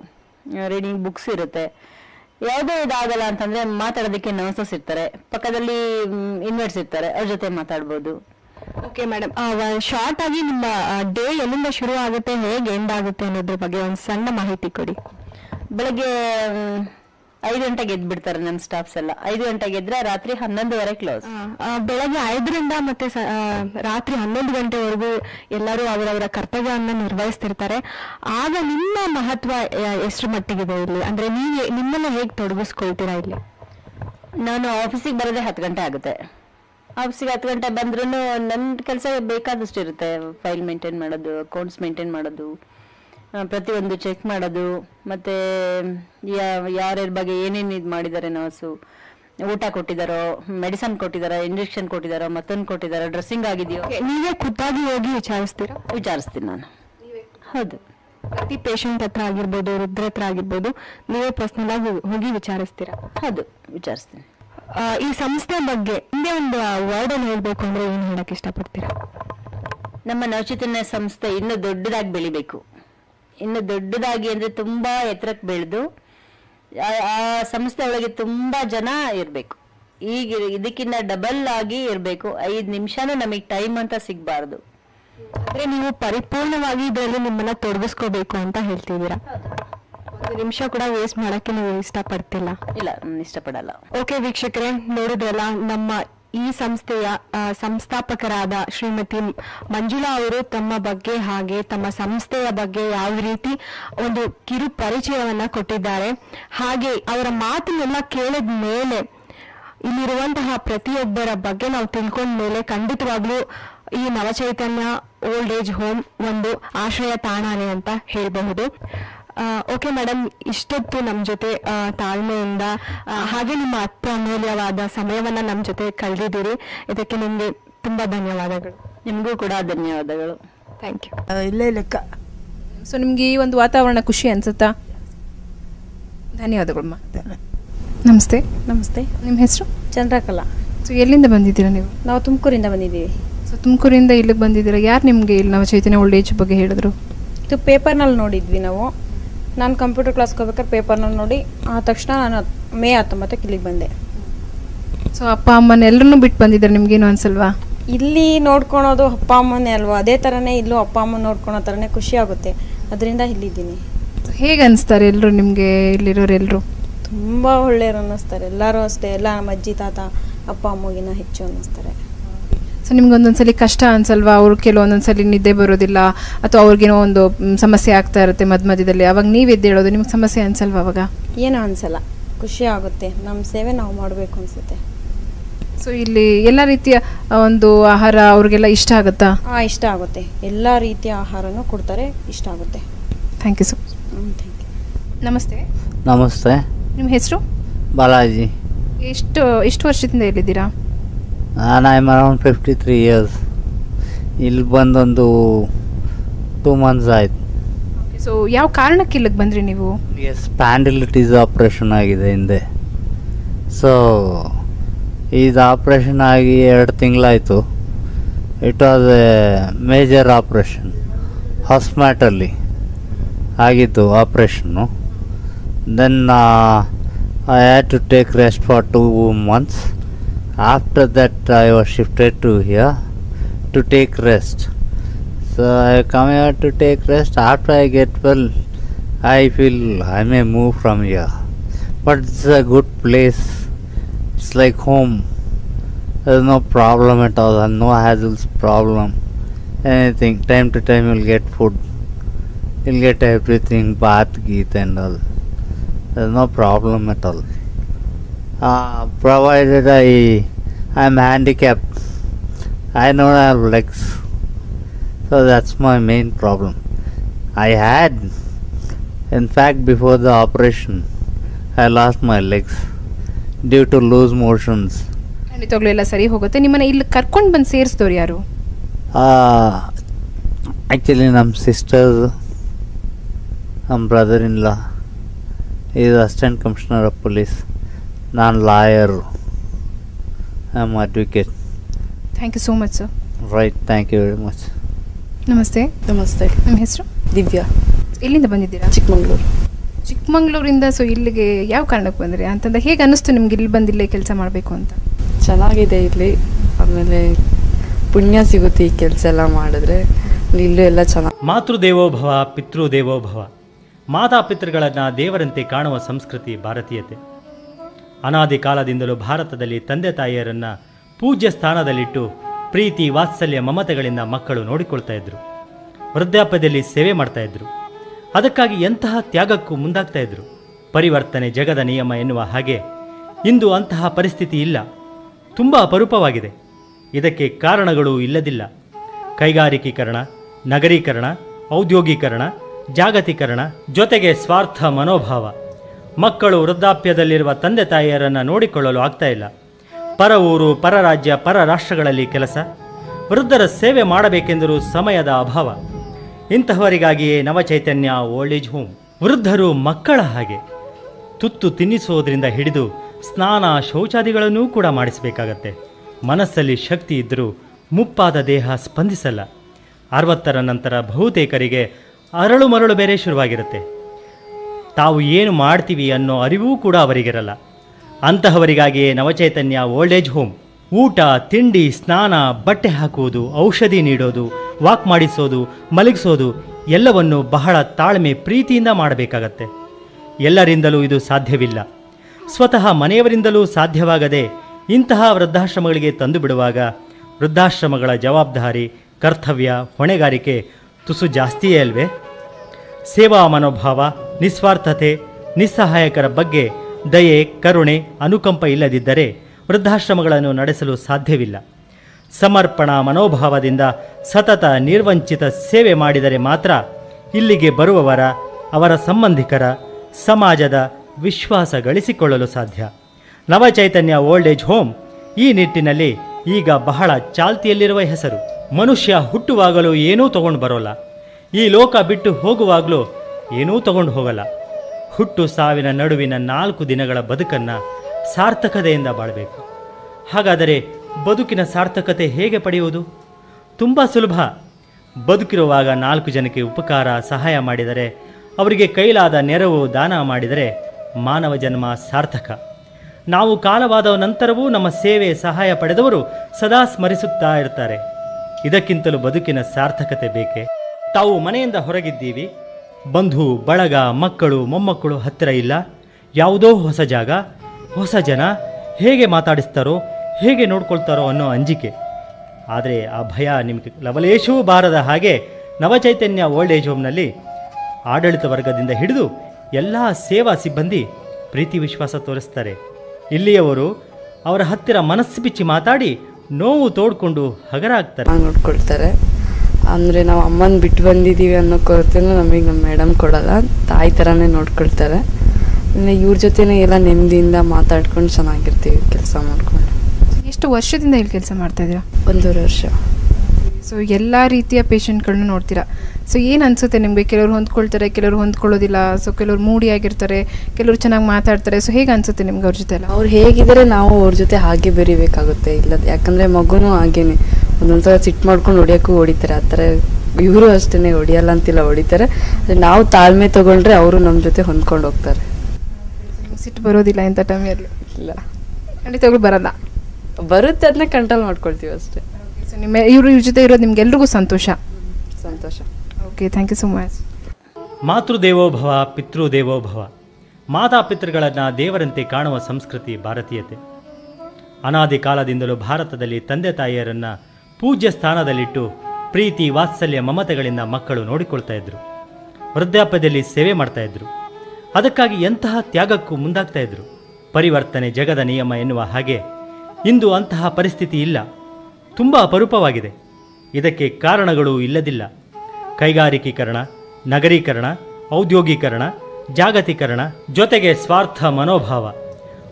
ರೀಡಿಂಗ್ ಬುಕ್ಸ್ ಇರುತ್ತೆ. ಯಾವುದೇ ಇದಾಗಲ್ಲ ಅಂತಂದ್ರೆ ಮಾತಾಡೋದಕ್ಕೆ ನರ್ಸಸ್ ಇರ್ತಾರೆ. ಪಕ್ಕದಲ್ಲಿ ಇನ್ವರ್ಟ್ಸ್ ಇರ್ತಾರೆ. ಅವ್ರ ಜೊತೆ ಮಾತಾಡ್ಬೋದು. ಓಕೆ ಮೇಡಮ್ ಶಾರ್ಟ್ ಆಗಿ ನಿಮ್ಮ ಡೇ ಎಲ್ಲಿಂದ ಶುರು ಆಗುತ್ತೆ ಹೇಗೆ ಎಂಡ್ ಆಗುತ್ತೆ ಅನ್ನೋದ್ರ ಬಗ್ಗೆ ಒಂದು ಸಣ್ಣ ಮಾಹಿತಿ ಕೊಡಿ. ಬೆಳಗ್ಗೆ ಐದು ಗಂಟೆಗೆ ಎದ್ದು ಬಿಡ್ತಾರೆ ನಮ್ಮ ಸ್ಟಾಫ್ಸ್ ಎಲ್ಲ. ಐದು ಗಂಟೆಗೆ ಎದ್ರೆ ರಾತ್ರಿ ಹನ್ನೊಂದುವರೆ ಕ್ಲೋಸ್ ಬೆಳಗ್ಗೆ ಐದರಿಂದ ಮತ್ತೆ ರಾತ್ರಿ ಹನ್ನೊಂದು ಗಂಟೆವರೆಗೂ ಎಲ್ಲರೂ ಅವರವರ ಕರ್ತವ್ಯವನ್ನು ನಿರ್ವಹಿಸ್ತಿರ್ತಾರೆ. ಆಗ ನಿಮ್ಮ ಮಹತ್ವ ಎಷ್ಟು ಮಟ್ಟಿಗಿದೆ ಇಲ್ಲಿ? ಅಂದ್ರೆ ನೀವು ನಿಮ್ಮನ್ನ ಹೇಗೆ ತೊಡಗಿಸ್ಕೊಳ್ತೀರಾ ಇಲ್ಲಿ? ನಾನು ಆಫೀಸಿಗೆ ಬರೋದೇ ಹತ್ತು ಗಂಟೆ ಆಗುತ್ತೆ. ಆಫೀಸಿಗೆ ಹತ್ತು ಗಂಟೆ ಬಂದ್ರೂ ನನ್ನ ಕೆಲಸ ಬೇಕಾದಷ್ಟು ಇರುತ್ತೆ. ಫೈಲ್ ಮೇಂಟೈನ್ ಮಾಡೋದು ಅಕೌಂಟ್ಸ್ ಮೇಂಟೈನ್ ಮಾಡೋದು ಪ್ರತಿಯೊಂದು ಚೆಕ್ ಮಾಡೋದು ಮತ್ತೆ ಯಾರ್ಯಾರ ಬಗ್ಗೆ ಏನೇನು ಇದು ಮಾಡಿದ್ದಾರೆ ನರ್ಸು ಊಟ ಕೊಟ್ಟಿದ್ದಾರೋ ಮೆಡಿಸನ್ ಕೊಟ್ಟಿದ್ದಾರೋ ಇಂಜೆಕ್ಷನ್ ಕೊಟ್ಟಿದ್ದಾರೋ ಮತ್ತೊಂದು ಕೊಟ್ಟಿದ್ದಾರೋ ಡ್ರೆಸ್ಸಿಂಗ್ ಆಗಿದೆಯೋ? ನೀವೇ ಖುದ್ದಾಗಿ ಹೋಗಿ ವಿಚಾರಿಸ್ತೀರಾ? ವಿಚಾರಿಸ್ತೀನಿ ನಾನು. ಹೌದು. ಪ್ರತಿ ಪೇಷಂಟ್ ಹತ್ರ ಆಗಿರ್ಬೋದು ವೃದ್ಧರ ಹತ್ರ ಆಗಿರ್ಬೋದು ನೀವೇ ಪರ್ಸ್ನಲ್ ಆಗಿ ಹೋಗಿ ವಿಚಾರಿಸ್ತೀರಾ? ಹೌದು ವಿಚಾರಿಸ್ತೀನಿ. ಈ ಸಂಸ್ಥೆ ಬಗ್ಗೆ ಹಿಂದೆ ಒಂದು ವರ್ಡ್ ಅಲ್ಲಿ ಹೇಳ್ಬೇಕು ಅಂದ್ರೆ ಏನ್ ಹೇಳಕ್ ಇಷ್ಟಪಡ್ತೀರಾ? ನಮ್ಮ ನವಚೇತನ ಸಂಸ್ಥೆ ಇನ್ನು ದೊಡ್ಡದಾಗಿ ಬೆಳಿಬೇಕು. ಇನ್ನು ದೊಡ್ಡದಾಗಿ ಅಂದ್ರೆ ತುಂಬಾ ಎತ್ತರಕ್ಕೆ ಬೆಳೆದು ಆ- ಸಂಸ್ಥೆ ಒಳಗೆ ತುಂಬಾ ಜನ ಇರಬೇಕು. ಈಗ ಇದಕ್ಕಿಂತ ಡಬಲ್ ಆಗಿ ಇರಬೇಕು. ಐದು ನಿಮಿಷನೂ ನಮಗೆ ಟೈಮ್ ಅಂತ ಸಿಗಬಾರ್ದು. ಅಂದ್ರೆ ನೀವು ಪರಿಪೂರ್ಣವಾಗಿ ಇದರಲ್ಲಿ ನಿಮ್ಮನ್ನ ತೊಡಗಿಸ್ಕೋಬೇಕು ಅಂತ ಹೇಳ್ತಿದ್ದೀರಾ? ನಿಮಿಷ ಕೂಡ ವೇಸ್ಟ್ ಮಾಡಕ್ಕೆ ನೀವು ಇಷ್ಟಪಡ್ತಿಲ್ಲ? ಇಲ್ಲ ನಾನು ಇಷ್ಟಪಡಲ್ಲ. ಓಕೆ ವೀಕ್ಷಕರೇ ನೋಡಿದ್ರಲ್ಲ ನಮ್ಮ ಈ ಸಂಸ್ಥೆಯ ಸಂಸ್ಥಾಪಕರಾದ ಶ್ರೀಮತಿ ಮಂಜುಳಾ ಅವರು ತಮ್ಮ ಬಗ್ಗೆ ಹಾಗೆ ತಮ್ಮ ಸಂಸ್ಥೆಯ ಬಗ್ಗೆ ಯಾವ ರೀತಿ ಒಂದು ಕಿರು ಪರಿಚಯವನ್ನ ಕೊಟ್ಟಿದ್ದಾರೆ. ಹಾಗೆ ಅವರ ಮಾತನ್ನೆಲ್ಲ ಕೇಳಿದ ಮೇಲೆ ಇಲ್ಲಿರುವಂತಹ ಪ್ರತಿಯೊಬ್ಬರ ಬಗ್ಗೆ ನಾವು ತಿಳ್ಕೊಂಡ ಮೇಲೆ ಖಂಡಿತವಾಗ್ಲೂ ಈ ನವಚೈತನ್ಯ ಓಲ್ಡ್ ಏಜ್ ಹೋಮ್ ಒಂದು ಆಶ್ರಯ ತಾಣಾನೆ ಅಂತ ಹೇಳಬಹುದು. ಓಕೆ ಮೇಡಮ್ ಇಷ್ಟೊತ್ತು ನಮ್ಮ ಜೊತೆ ತಾಳ್ಮೆಯಿಂದ ಹಾಗೆ ನಿಮ್ಮ ಅತ್ಯ ಅಮೂಲ್ಯವಾದ ಸಮಯವನ್ನ ನಮ್ಮ ಜೊತೆ ಕಳೆದಿದ್ದೀರಿ. ಇದಕ್ಕೆ ನಿಮಗೆ ತುಂಬಾ ಧನ್ಯವಾದಗಳು. ನಿಮಗೂ ಕೂಡ ಧನ್ಯವಾದಗಳು. ಥ್ಯಾಂಕ್ ಯು ಇಲ್ಲೇ ಲೆಕ್ಕ. ಸೊ ನಿಮಗೆ ಈ ಒಂದು ವಾತಾವರಣ ಖುಷಿ ಅನ್ಸುತ್ತಾ? ಧನ್ಯವಾದಗಳಮ್ಮ ನಮಸ್ತೆ. ನಮಸ್ತೆ. ನಿಮ್ಮ ಹೆಸರು? ಚಂದ್ರಕಲಾ. ಸೊ ಎಲ್ಲಿಂದ ಬಂದಿದ್ದೀರಾ ನೀವು? ನಾವು ತುಮಕೂರಿಂದ ಬಂದಿದ್ದೀವಿ. ಸೊ ತುಮಕೂರಿಂದ ಇಲ್ಲಿಗೆ ಬಂದಿದ್ದೀರಾ? ಯಾರು ನಿಮಗೆ ಇಲ್ಲಿ ನಾವು ಚೈತನ್ಯ ಓಲ್ಡ್ ಏಜ್ ಬಗ್ಗೆ ಹೇಳಿದ್ರು? ಇದು ಪೇಪರ್ನಲ್ಲಿ ನೋಡಿದ್ವಿ ನಾವು. ನಾನು ಕಂಪ್ಯೂಟರ್ ಕ್ಲಾಸ್ಗೆ ಹೋಗ್ಬೇಕಾದ್ರೆ ಪೇಪರ್ನ ನೋಡಿ ಆ ತಕ್ಷಣ ನಾನು ಮೇ ಹತ್ತೊಂಬತ್ತಕ್ಕೆ ಇಲ್ಲಿಗೆ ಬಂದೆ. ಸೊ ಅಪ್ಪ ಅಮ್ಮನ ಎಲ್ಲರನ್ನೂ ಬಿಟ್ಟು ಬಂದಿದ್ದಾರೆ? ನಿಮ್ಗೇನು ಅನ್ಸಲ್ವಾ? ಇಲ್ಲಿ ನೋಡ್ಕೊಳೋದು ಅಪ್ಪ ಅಮ್ಮನೇ ಅಲ್ವಾ? ಅದೇ ಥರನೇ ಇಲ್ಲೂ ಅಪ್ಪ ಅಮ್ಮ ನೋಡ್ಕೊಳೋ ಥರನೇ ಖುಷಿ ಆಗುತ್ತೆ. ಅದರಿಂದ ಇಲ್ಲಿದ್ದೀನಿ. ಹೇಗೆ ಅನಿಸ್ತಾರೆ ಎಲ್ಲರೂ ನಿಮಗೆ ಇಲ್ಲಿರೋರೆಲ್ಲರೂ ತುಂಬ ಒಳ್ಳೆಯವರು ಅನ್ನಿಸ್ತಾರೆ. ಎಲ್ಲರೂ ಅಷ್ಟೇ. ಎಲ್ಲ ನಮ್ಮ ಅಜ್ಜಿ ತಾತ ಅಪ್ಪ ಅಮ್ಮಗಿನ ಹೆಚ್ಚು ಅನ್ನಿಸ್ತಾರೆ. ಸೊ ನಿಮ್ಗೆ ಒಂದೊಂದ್ಸಲಿ ಕಷ್ಟ ಅನ್ಸಲ್ವಾ? ಅವ್ರು ಕೆಲವೊಂದೊಂದ್ಸಲಿ ನಿದ್ದೆ ಬರೋದಿಲ್ಲ. ಅಥವಾ ಅವ್ರಿಗೇನೋ ಒಂದು ಸಮಸ್ಯೆ ಆಗ್ತಾ ಇರುತ್ತೆ ಮಧ್ಯ ಮಧ್ಯದಲ್ಲಿ. ಅವಾಗ ನೀವು ಎದ್ದೇಳೋದು ನಿಮ್ಗೆ ಸಮಸ್ಯೆ ಅನ್ಸಲ್ವಾ ಅವಾಗ? ಏನೂ ಅನ್ಸಲ್ಲ. ಖುಷಿ ಆಗುತ್ತೆ. ನಮ್ಮ ಸೇವೆ ನಾವು ಮಾಡಬೇಕು ಅನ್ಸುತ್ತೆ. ಸೊ ಇಲ್ಲಿ ಎಲ್ಲ ರೀತಿಯ ಒಂದು ಆಹಾರ ಅವ್ರಿಗೆಲ್ಲ ಇಷ್ಟ ಆಗುತ್ತಾ? ಆ, ಇಷ್ಟ ಆಗುತ್ತೆ. ಎಲ್ಲ ರೀತಿಯ ಆಹಾರನೂ ಕೊಡ್ತಾರೆ ಇಷ್ಟ ಆಗುತ್ತೆ. Thank you so hmm, thank you. ನಮಸ್ತೆ. ನಮಸ್ತೆ. ನಿಮ್ಮ ಹೆಸರು? ಬಾಲಾಜಿ. ಎಷ್ಟು ಎಷ್ಟು ವರ್ಷದಿಂದ ಇಲ್ಲಿದ್ದೀರಾ ನಾನು I am around fifty three years ಇಲ್ಲಿ ಬಂದೊಂದು ಟೂ ಮಂತ್ಸ್ ಆಯಿತು. ಸೊ ಯಾವ ಕಾರಣಕ್ಕೆ ಇಲ್ಲಿಗೆ ಬಂದ್ರಿ ನೀವು? ಎಸ್ ಸ್ಪ್ಯಾಂಡಿಲಿಟೀಸ್ ಆಪ್ರೇಷನ್ ಆಗಿದೆ ಹಿಂದೆ. ಸೊ ಇದು ಆಪ್ರೇಷನ್ ಆಗಿ ಎರಡು ತಿಂಗಳಾಯಿತು. It was a major operation ಹಾಸ್ಮ್ಯಾಟಲ್ಲಿ ಆಗಿತ್ತು operation then I had to take rest for two months after that I was shifted to here to take rest. So I come here to take rest. After I get well I feel I may move from here. But it's a good place. It's like home. There's no problem at all. No hassles problem. Anything. Time to time you'll get food. You'll get everything bath geet and all. There's no problem at all Uh, provided I I'm handicapped. I don't have legs. So that's my main problem. I had, in fact, before the operation, I lost my legs due to loose motions. ಖಂಡಿತವಾಗ್ಲೂ ಎಲ್ಲ ಸರಿ ಹೋಗುತ್ತೆ ನಿಮ್ಮನ್ನ ಇಲ್ಲಿ ಕರ್ಕೊಂಡು ಬಂದು ಸೇರಿಸಿದವ್ರು ಯಾರು Uh, actually, ನಮ್ಮ ಸಿಸ್ಟರ್ಸ್ ನಮ್ಮ brother in law is assistant commissioner of police ನಾನು lawyer I am advocate thank you so much sir right thank you very much ನಮಸ್ತೆ ನಮಸ್ತೆ ನಿಮ್ಮ ಹೆಸರು? ದಿವ್ಯಾ. ಎಲ್ಲಿಂದ ಬಂದಿದ್ದೀರಾ? ಚಿಕ್ಕಮಂಗ್ಳೂರು. ಚಿಕ್ಕಮಂಗ್ಳೂರಿಂದ ಸೊ ಇಲ್ಲಿಗೆ ಯಾವ ಕಾರಣಕ್ಕೆ ಬಂದ್ರಿ? ಅಂತಂದ್ರೆ ಹೇಗೆ ಅನ್ನಿಸ್ತು ನಿಮ್ಗೆ ಇಲ್ಲಿ ಬಂದು ಇಲ್ಲೇ ಕೆಲಸ ಮಾಡಬೇಕು ಅಂತ? ಚೆನ್ನಾಗಿದೆ ಇಲ್ಲಿ. ಆಮೇಲೆ ಪುಣ್ಯ ಸಿಗುತ್ತೆ ಈ ಕೆಲಸ ಎಲ್ಲ ಮಾಡಿದ್ರೆ. ಇಲ್ಲೂ ಎಲ್ಲ ಚೆನ್ನಾಗಿ ಮಾತೃದೇವೋಭವ ಪಿತೃದೇವೋಭವ. ಮಾತಾಪಿತೃಗಳನ್ನು ದೇವರಂತೆ ಕಾಣುವ ಸಂಸ್ಕೃತಿ ಭಾರತೀಯತೆ. ಅನಾದಿ ಕಾಲದಿಂದಲೂ ಭಾರತದಲ್ಲಿ ತಂದೆ ತಾಯಿಯರನ್ನು ಪೂಜ್ಯ ಸ್ಥಾನದಲ್ಲಿಟ್ಟು ಪ್ರೀತಿ, ವಾತ್ಸಲ್ಯ, ಮಮತೆಗಳಿಂದ ಮಕ್ಕಳು ನೋಡಿಕೊಳ್ತಾ ಇದ್ರು. ವೃದ್ಧಾಪ್ಯದಲ್ಲಿ ಸೇವೆ ಮಾಡ್ತಾ ಇದ್ರು. ಅದಕ್ಕಾಗಿ ಎಂತಹ ತ್ಯಾಗಕ್ಕೂ ಮುಂದಾಗ್ತಾ ಇದ್ರು. ಪರಿವರ್ತನೆ ಜಗದ ನಿಯಮ ಎನ್ನುವ ಹಾಗೆ ಇಂದು ಅಂತಹ ಪರಿಸ್ಥಿತಿ ಇಲ್ಲ. ತುಂಬ ಅಪರೂಪವಾಗಿದೆ. ಇದಕ್ಕೆ ಕಾರಣಗಳು ಇಲ್ಲದಿಲ್ಲ. ಕೈಗಾರಿಕೀಕರಣ, ನಗರೀಕರಣ, ಔದ್ಯೋಗೀಕರಣ, ಜಾಗತೀಕರಣ ಜೊತೆಗೆ ಸ್ವಾರ್ಥ ಮನೋಭಾವ. ಮಕ್ಕಳು ವೃದ್ಧಾಪ್ಯದಲ್ಲಿರುವ ತಂದೆ ತಾಯಿಯರನ್ನು ನೋಡಿಕೊಳ್ಳಲು ಆಗ್ತಾ ಇಲ್ಲ. ಪರ ಊರು, ಪರ ರಾಜ್ಯ, ಪರ ರಾಷ್ಟ್ರಗಳಲ್ಲಿ ಕೆಲಸ. ವೃದ್ಧರ ಸೇವೆ ಮಾಡಬೇಕೆಂದರೂ ಸಮಯದ ಅಭಾವ. ಇಂತಹವರಿಗಾಗಿಯೇ ನವಚೈತನ್ಯ ಓಲ್ಡ್ ಏಜ್ ಹೋಮ್. ವೃದ್ಧರು ಮಕ್ಕಳ ಹಾಗೆ. ತುತ್ತು ತಿನ್ನಿಸುವುದರಿಂದ ಹಿಡಿದು ಸ್ನಾನ ಶೌಚಾದಿಗಳನ್ನೂ ಕೂಡ ಮಾಡಿಸಬೇಕಾಗತ್ತೆ. ಮನಸ್ಸಲ್ಲಿ ಶಕ್ತಿ ಇದ್ದರೂ ಮುಪ್ಪಾದ ದೇಹ ಸ್ಪಂದಿಸಲ್ಲ. ಅರವತ್ತರ ನಂತರ ಬಹುತೇಕರಿಗೆ ಅರಳು ಮರಳು ಬೇರೆ ಶುರುವಾಗಿರುತ್ತೆ. ತಾವು ಏನು ಮಾಡ್ತೀವಿ ಅನ್ನೋ ಅರಿವೂ ಕೂಡ ಅವರಿಗಿರಲ್ಲ. ಅಂತಹವರಿಗಾಗಿಯೇ ನವಚೈತನ್ಯ ಓಲ್ಡ್ ಏಜ್ ಹೋಮ್, ಊಟ, ತಿಂಡಿ, ಸ್ನಾನ, ಬಟ್ಟೆ ಹಾಕುವುದು, ಔಷಧಿ ನೀಡೋದು, ವಾಕ್ ಮಾಡಿಸೋದು, ಮಲಗಿಸೋದು, ಎಲ್ಲವನ್ನು ಬಹಳ ತಾಳ್ಮೆ ಪ್ರೀತಿಯಿಂದ ಮಾಡಬೇಕಾಗತ್ತೆ. ಎಲ್ಲರಿಂದಲೂ ಇದು ಸಾಧ್ಯವಿಲ್ಲ. ಸ್ವತಃ ಮನೆಯವರಿಂದಲೂ ಸಾಧ್ಯವಾಗದೆ ಇಂತಹ ವೃದ್ಧಾಶ್ರಮಗಳಿಗೆ ತಂದು ಬಿಡುವಾಗ ವೃದ್ಧಾಶ್ರಮಗಳ ಜವಾಬ್ದಾರಿ, ಕರ್ತವ್ಯ, ಹೊಣೆಗಾರಿಕೆ ತುಸು ಜಾಸ್ತಿಯೇ ಅಲ್ವೇ? ಸೇವಾ ಮನೋಭಾವ ನಿಸ್ವಾರ್ಥತೆ, ನಿಸ್ಸಹಾಯಕರ ಬಗ್ಗೆ ದಯೆ, ಕರುಣೆ, ಅನುಕಂಪ ಇಲ್ಲದಿದ್ದರೆ ವೃದ್ಧಾಶ್ರಮಗಳನ್ನು ನಡೆಸಲು ಸಾಧ್ಯವಿಲ್ಲ. ಸಮರ್ಪಣಾ ಮನೋಭಾವದಿಂದ ಸತತ ನಿರ್ವಂಚಿತ ಸೇವೆ ಮಾಡಿದರೆ ಮಾತ್ರ ಇಲ್ಲಿಗೆ ಬರುವವರ, ಅವರ ಸಂಬಂಧಿಕರ, ಸಮಾಜದ ವಿಶ್ವಾಸ ಗಳಿಸಿಕೊಳ್ಳಲು ಸಾಧ್ಯ. ನವಚೈತನ್ಯ ಓಲ್ಡ್ ಏಜ್ ಹೋಮ್ ಈ ನಿಟ್ಟಿನಲ್ಲಿ ಈಗ ಬಹಳ ಚಾಲ್ತಿಯಲ್ಲಿರುವ ಹೆಸರು. ಮನುಷ್ಯ ಹುಟ್ಟುವಾಗಲೂ ಏನೂ ತಗೊಂಡು ಬರೋಲ್ಲ. ಈ ಲೋಕ ಬಿಟ್ಟು ಹೋಗುವಾಗಲೂ ಏನೂ ತಗೊಂಡು ಹೋಗಲ್ಲ. ಹುಟ್ಟು ಸಾವಿನ ನಡುವಿನ ನಾಲ್ಕು ದಿನಗಳ ಬದುಕನ್ನು ಸಾರ್ಥಕತೆಯಿಂದ ಬಾಳಬೇಕು. ಹಾಗಾದರೆ ಬದುಕಿನ ಸಾರ್ಥಕತೆ ಹೇಗೆ ಪಡೆಯುವುದು? ತುಂಬ ಸುಲಭ. ಬದುಕಿರುವಾಗ ನಾಲ್ಕು ಜನಕ್ಕೆ ಉಪಕಾರ, ಸಹಾಯ ಮಾಡಿದರೆ, ಅವರಿಗೆ ಕೈಲಾದ ನೆರವು, ದಾನ ಮಾಡಿದರೆ ಮಾನವ ಜನ್ಮ ಸಾರ್ಥಕ. ನಾವು ಕಾಲವಾದ ನಂತರವೂ ನಮ್ಮ ಸೇವೆ, ಸಹಾಯ ಪಡೆದವರು ಸದಾ ಸ್ಮರಿಸುತ್ತಾ ಇರ್ತಾರೆ ಇದಕ್ಕಿಂತಲೂ ಬದುಕಿನ ಸಾರ್ಥಕತೆ ಬೇಕೆ? ತಾವು ಮನೆಯಿಂದ ಹೊರಗಿದ್ದೀವಿ. ಬಂಧು, ಬಳಗ, ಮಕ್ಕಳು, ಮೊಮ್ಮಕ್ಕಳು ಹತ್ತಿರ ಇಲ್ಲ. ಯಾವುದೋ ಹೊಸ ಜಾಗ, ಹೊಸ ಜನ ಹೇಗೆ ಮಾತಾಡಿಸ್ತಾರೋ, ಹೇಗೆ ನೋಡ್ಕೊಳ್ತಾರೋ ಅನ್ನೋ ಅಂಜಿಕೆ. ಆದರೆ ಆ ಭಯ ನಿಮಗೆ ಲವಲೇಶವೂ ಬಾರದ ಹಾಗೆ ನವಚೈತನ್ಯ ಓಲ್ಡ್ ಏಜ್ ಹೋಮ್ನಲ್ಲಿ ಆಡಳಿತ ವರ್ಗದಿಂದ ಹಿಡಿದು ಎಲ್ಲ ಸೇವಾ ಸಿಬ್ಬಂದಿ ಪ್ರೀತಿ ವಿಶ್ವಾಸ ತೋರಿಸ್ತಾರೆ. ಇಲ್ಲಿಯವರು ಅವರ ಹತ್ತಿರ ಮನಸ್ಸು ಬಿಚ್ಚಿ ಮಾತಾಡಿ ನೋವು ತೋಡ್ಕೊಂಡು ಹಗರಾಗ್ತಾರೆ. ನೋಡ್ಕೊಳ್ತಾರೆ. ಅಂದರೆ ನಾವು ಅಮ್ಮನ ಬಿಟ್ಟು ಬಂದಿದ್ದೀವಿ ಅನ್ನೋ ಕೊರತೆನೂ ನಮಗೆ ನಮ್ಮ ಮೇಡಮ್ ಕೊಡಲ್ಲ. ತಾಯಿ ಥರನೇ ನೋಡ್ಕೊಳ್ತಾರೆ. ಇವ್ರ ಜೊತೆನೇ ಎಲ್ಲ ನೆಮ್ಮದಿಯಿಂದ ಮಾತಾಡ್ಕೊಂಡು ಚೆನ್ನಾಗಿರ್ತೀವಿ ಕೆಲಸ ಮಾಡ್ಕೊಂಡು. ಎಷ್ಟು ವರ್ಷದಿಂದ ಇಲ್ಲಿ ಕೆಲಸ ಮಾಡ್ತಾ ಇದ್ದೀರಾ? ಒಂದೂವರೆ ವರ್ಷ. ಸೊ ಎಲ್ಲ ರೀತಿಯ ಪೇಷಂಟ್ಗಳನ್ನ ನೋಡ್ತೀರಾ? ಸೊ ಏನು ಅನಿಸುತ್ತೆ ನಿಮಗೆ? ಕೆಲವರು ಹೊಂದ್ಕೊಳ್ತಾರೆ ಕೆಲವರು ಹೊಂದ್ಕೊಳ್ಳೋದಿಲ್ಲ. ಸೊ ಕೆಲವರು ಮೂಡಿ ಆಗಿರ್ತಾರೆ ಕೆಲವರು ಚೆನ್ನಾಗಿ ಮಾತಾಡ್ತಾರೆ. ಸೊ ಹೇಗೆ ಅನಿಸುತ್ತೆ ನಿಮ್ಗೆ ಅವ್ರ ಜೊತೆ ಎಲ್ಲ? ಅವ್ರು ಹೇಗಿದ್ದಾರೆ ನಾವು ಅವ್ರ ಜೊತೆ ಹಾಗೆ ಬೆರಿಬೇಕಾಗುತ್ತೆ. ಇಲ್ಲ ಯಾಕಂದರೆ ಮಗುನೂ ಹಾಗೇನೆ. ಒಂದೊಂದ್ಸಲ ಸಿಟ್ಟು ಮಾಡ್ಕೊಂಡು ಹೊಡಿಯೋಕ್ಕೂ ಹೊಡಿತಾರೆ. ಆ ಥರ ಇವರು ಅಷ್ಟೇ ಹೊಡಿಯಲ್ಲ ಅಂತಿಲ್ಲ ಹೊಡಿತಾರೆ. ನಾವು ತಾಳ್ಮೆ ತಗೊಂಡ್ರೆ ಅವರು ನಮ್ಮ ಜೊತೆ ಹೊಂದ್ಕೊಂಡು ಹೋಗ್ತಾರೆ. ಸಿಟ್ಟು ಬರೋದಿಲ್ಲ ಇಂಥ ಟೈಮಲ್ಲಿ. ಇಲ್ಲ. ಖಂಡಿತಗಳು ಬರಲ್ಲ. ಬರುತ್ತೆ ಅದನ್ನ ಕಂಟ್ರೋಲ್ ಮಾಡ್ಕೊಳ್ತೀವಿ ಅಷ್ಟೇ. ಸೊ ನಿಮ್ಮ ಇವರು ಇವ್ರ ಜೊತೆ ಇರೋದು ನಿಮ್ಗೆಲ್ರಿಗೂ ಸಂತೋಷ? ಸಂತೋಷ. Okay thank you so much ಮಾತೃದೇವೋಭವ ಪಿತೃದೇವೋಭವ. ಮಾತಾಪಿತೃಗಳನ್ನು ದೇವರಂತೆ ಕಾಣುವ ಸಂಸ್ಕೃತಿ ಭಾರತೀಯತೆ. ಅನಾದಿ ಕಾಲದಿಂದಲೂ ಭಾರತದಲ್ಲಿ ತಂದೆ ತಾಯಿಯರನ್ನು ಪೂಜ್ಯ ಸ್ಥಾನದಲ್ಲಿಟ್ಟು ಪ್ರೀತಿ, ವಾತ್ಸಲ್ಯ, ಮಮತೆಗಳಿಂದ ಮಕ್ಕಳು ನೋಡಿಕೊಳ್ತಾ ಇದ್ರು. ವೃದ್ಧಾಪ್ಯದಲ್ಲಿ ಸೇವೆ ಮಾಡ್ತಾ ಇದ್ರು. ಅದಕ್ಕಾಗಿ ಎಂತಹ ತ್ಯಾಗಕ್ಕೂ ಮುಂದಾಗ್ತಾ ಇದ್ರು. ಪರಿವರ್ತನೆ, ಜಗದ ನಿಯಮ ಎನ್ನುವ ಹಾಗೆ ಇಂದು ಅಂತಹ ಪರಿಸ್ಥಿತಿ ಇಲ್ಲ. ತುಂಬ ಅಪರೂಪವಾಗಿದೆ. ಇದಕ್ಕೆ ಕಾರಣಗಳು ಇಲ್ಲದಿಲ್ಲ. ಕೈಗಾರಿಕೀಕರಣ, ನಗರೀಕರಣ, ಔದ್ಯೋಗೀಕರಣ, ಜಾಗತೀಕರಣ, ಜೊತೆಗೆ ಸ್ವಾರ್ಥ ಮನೋಭಾವ.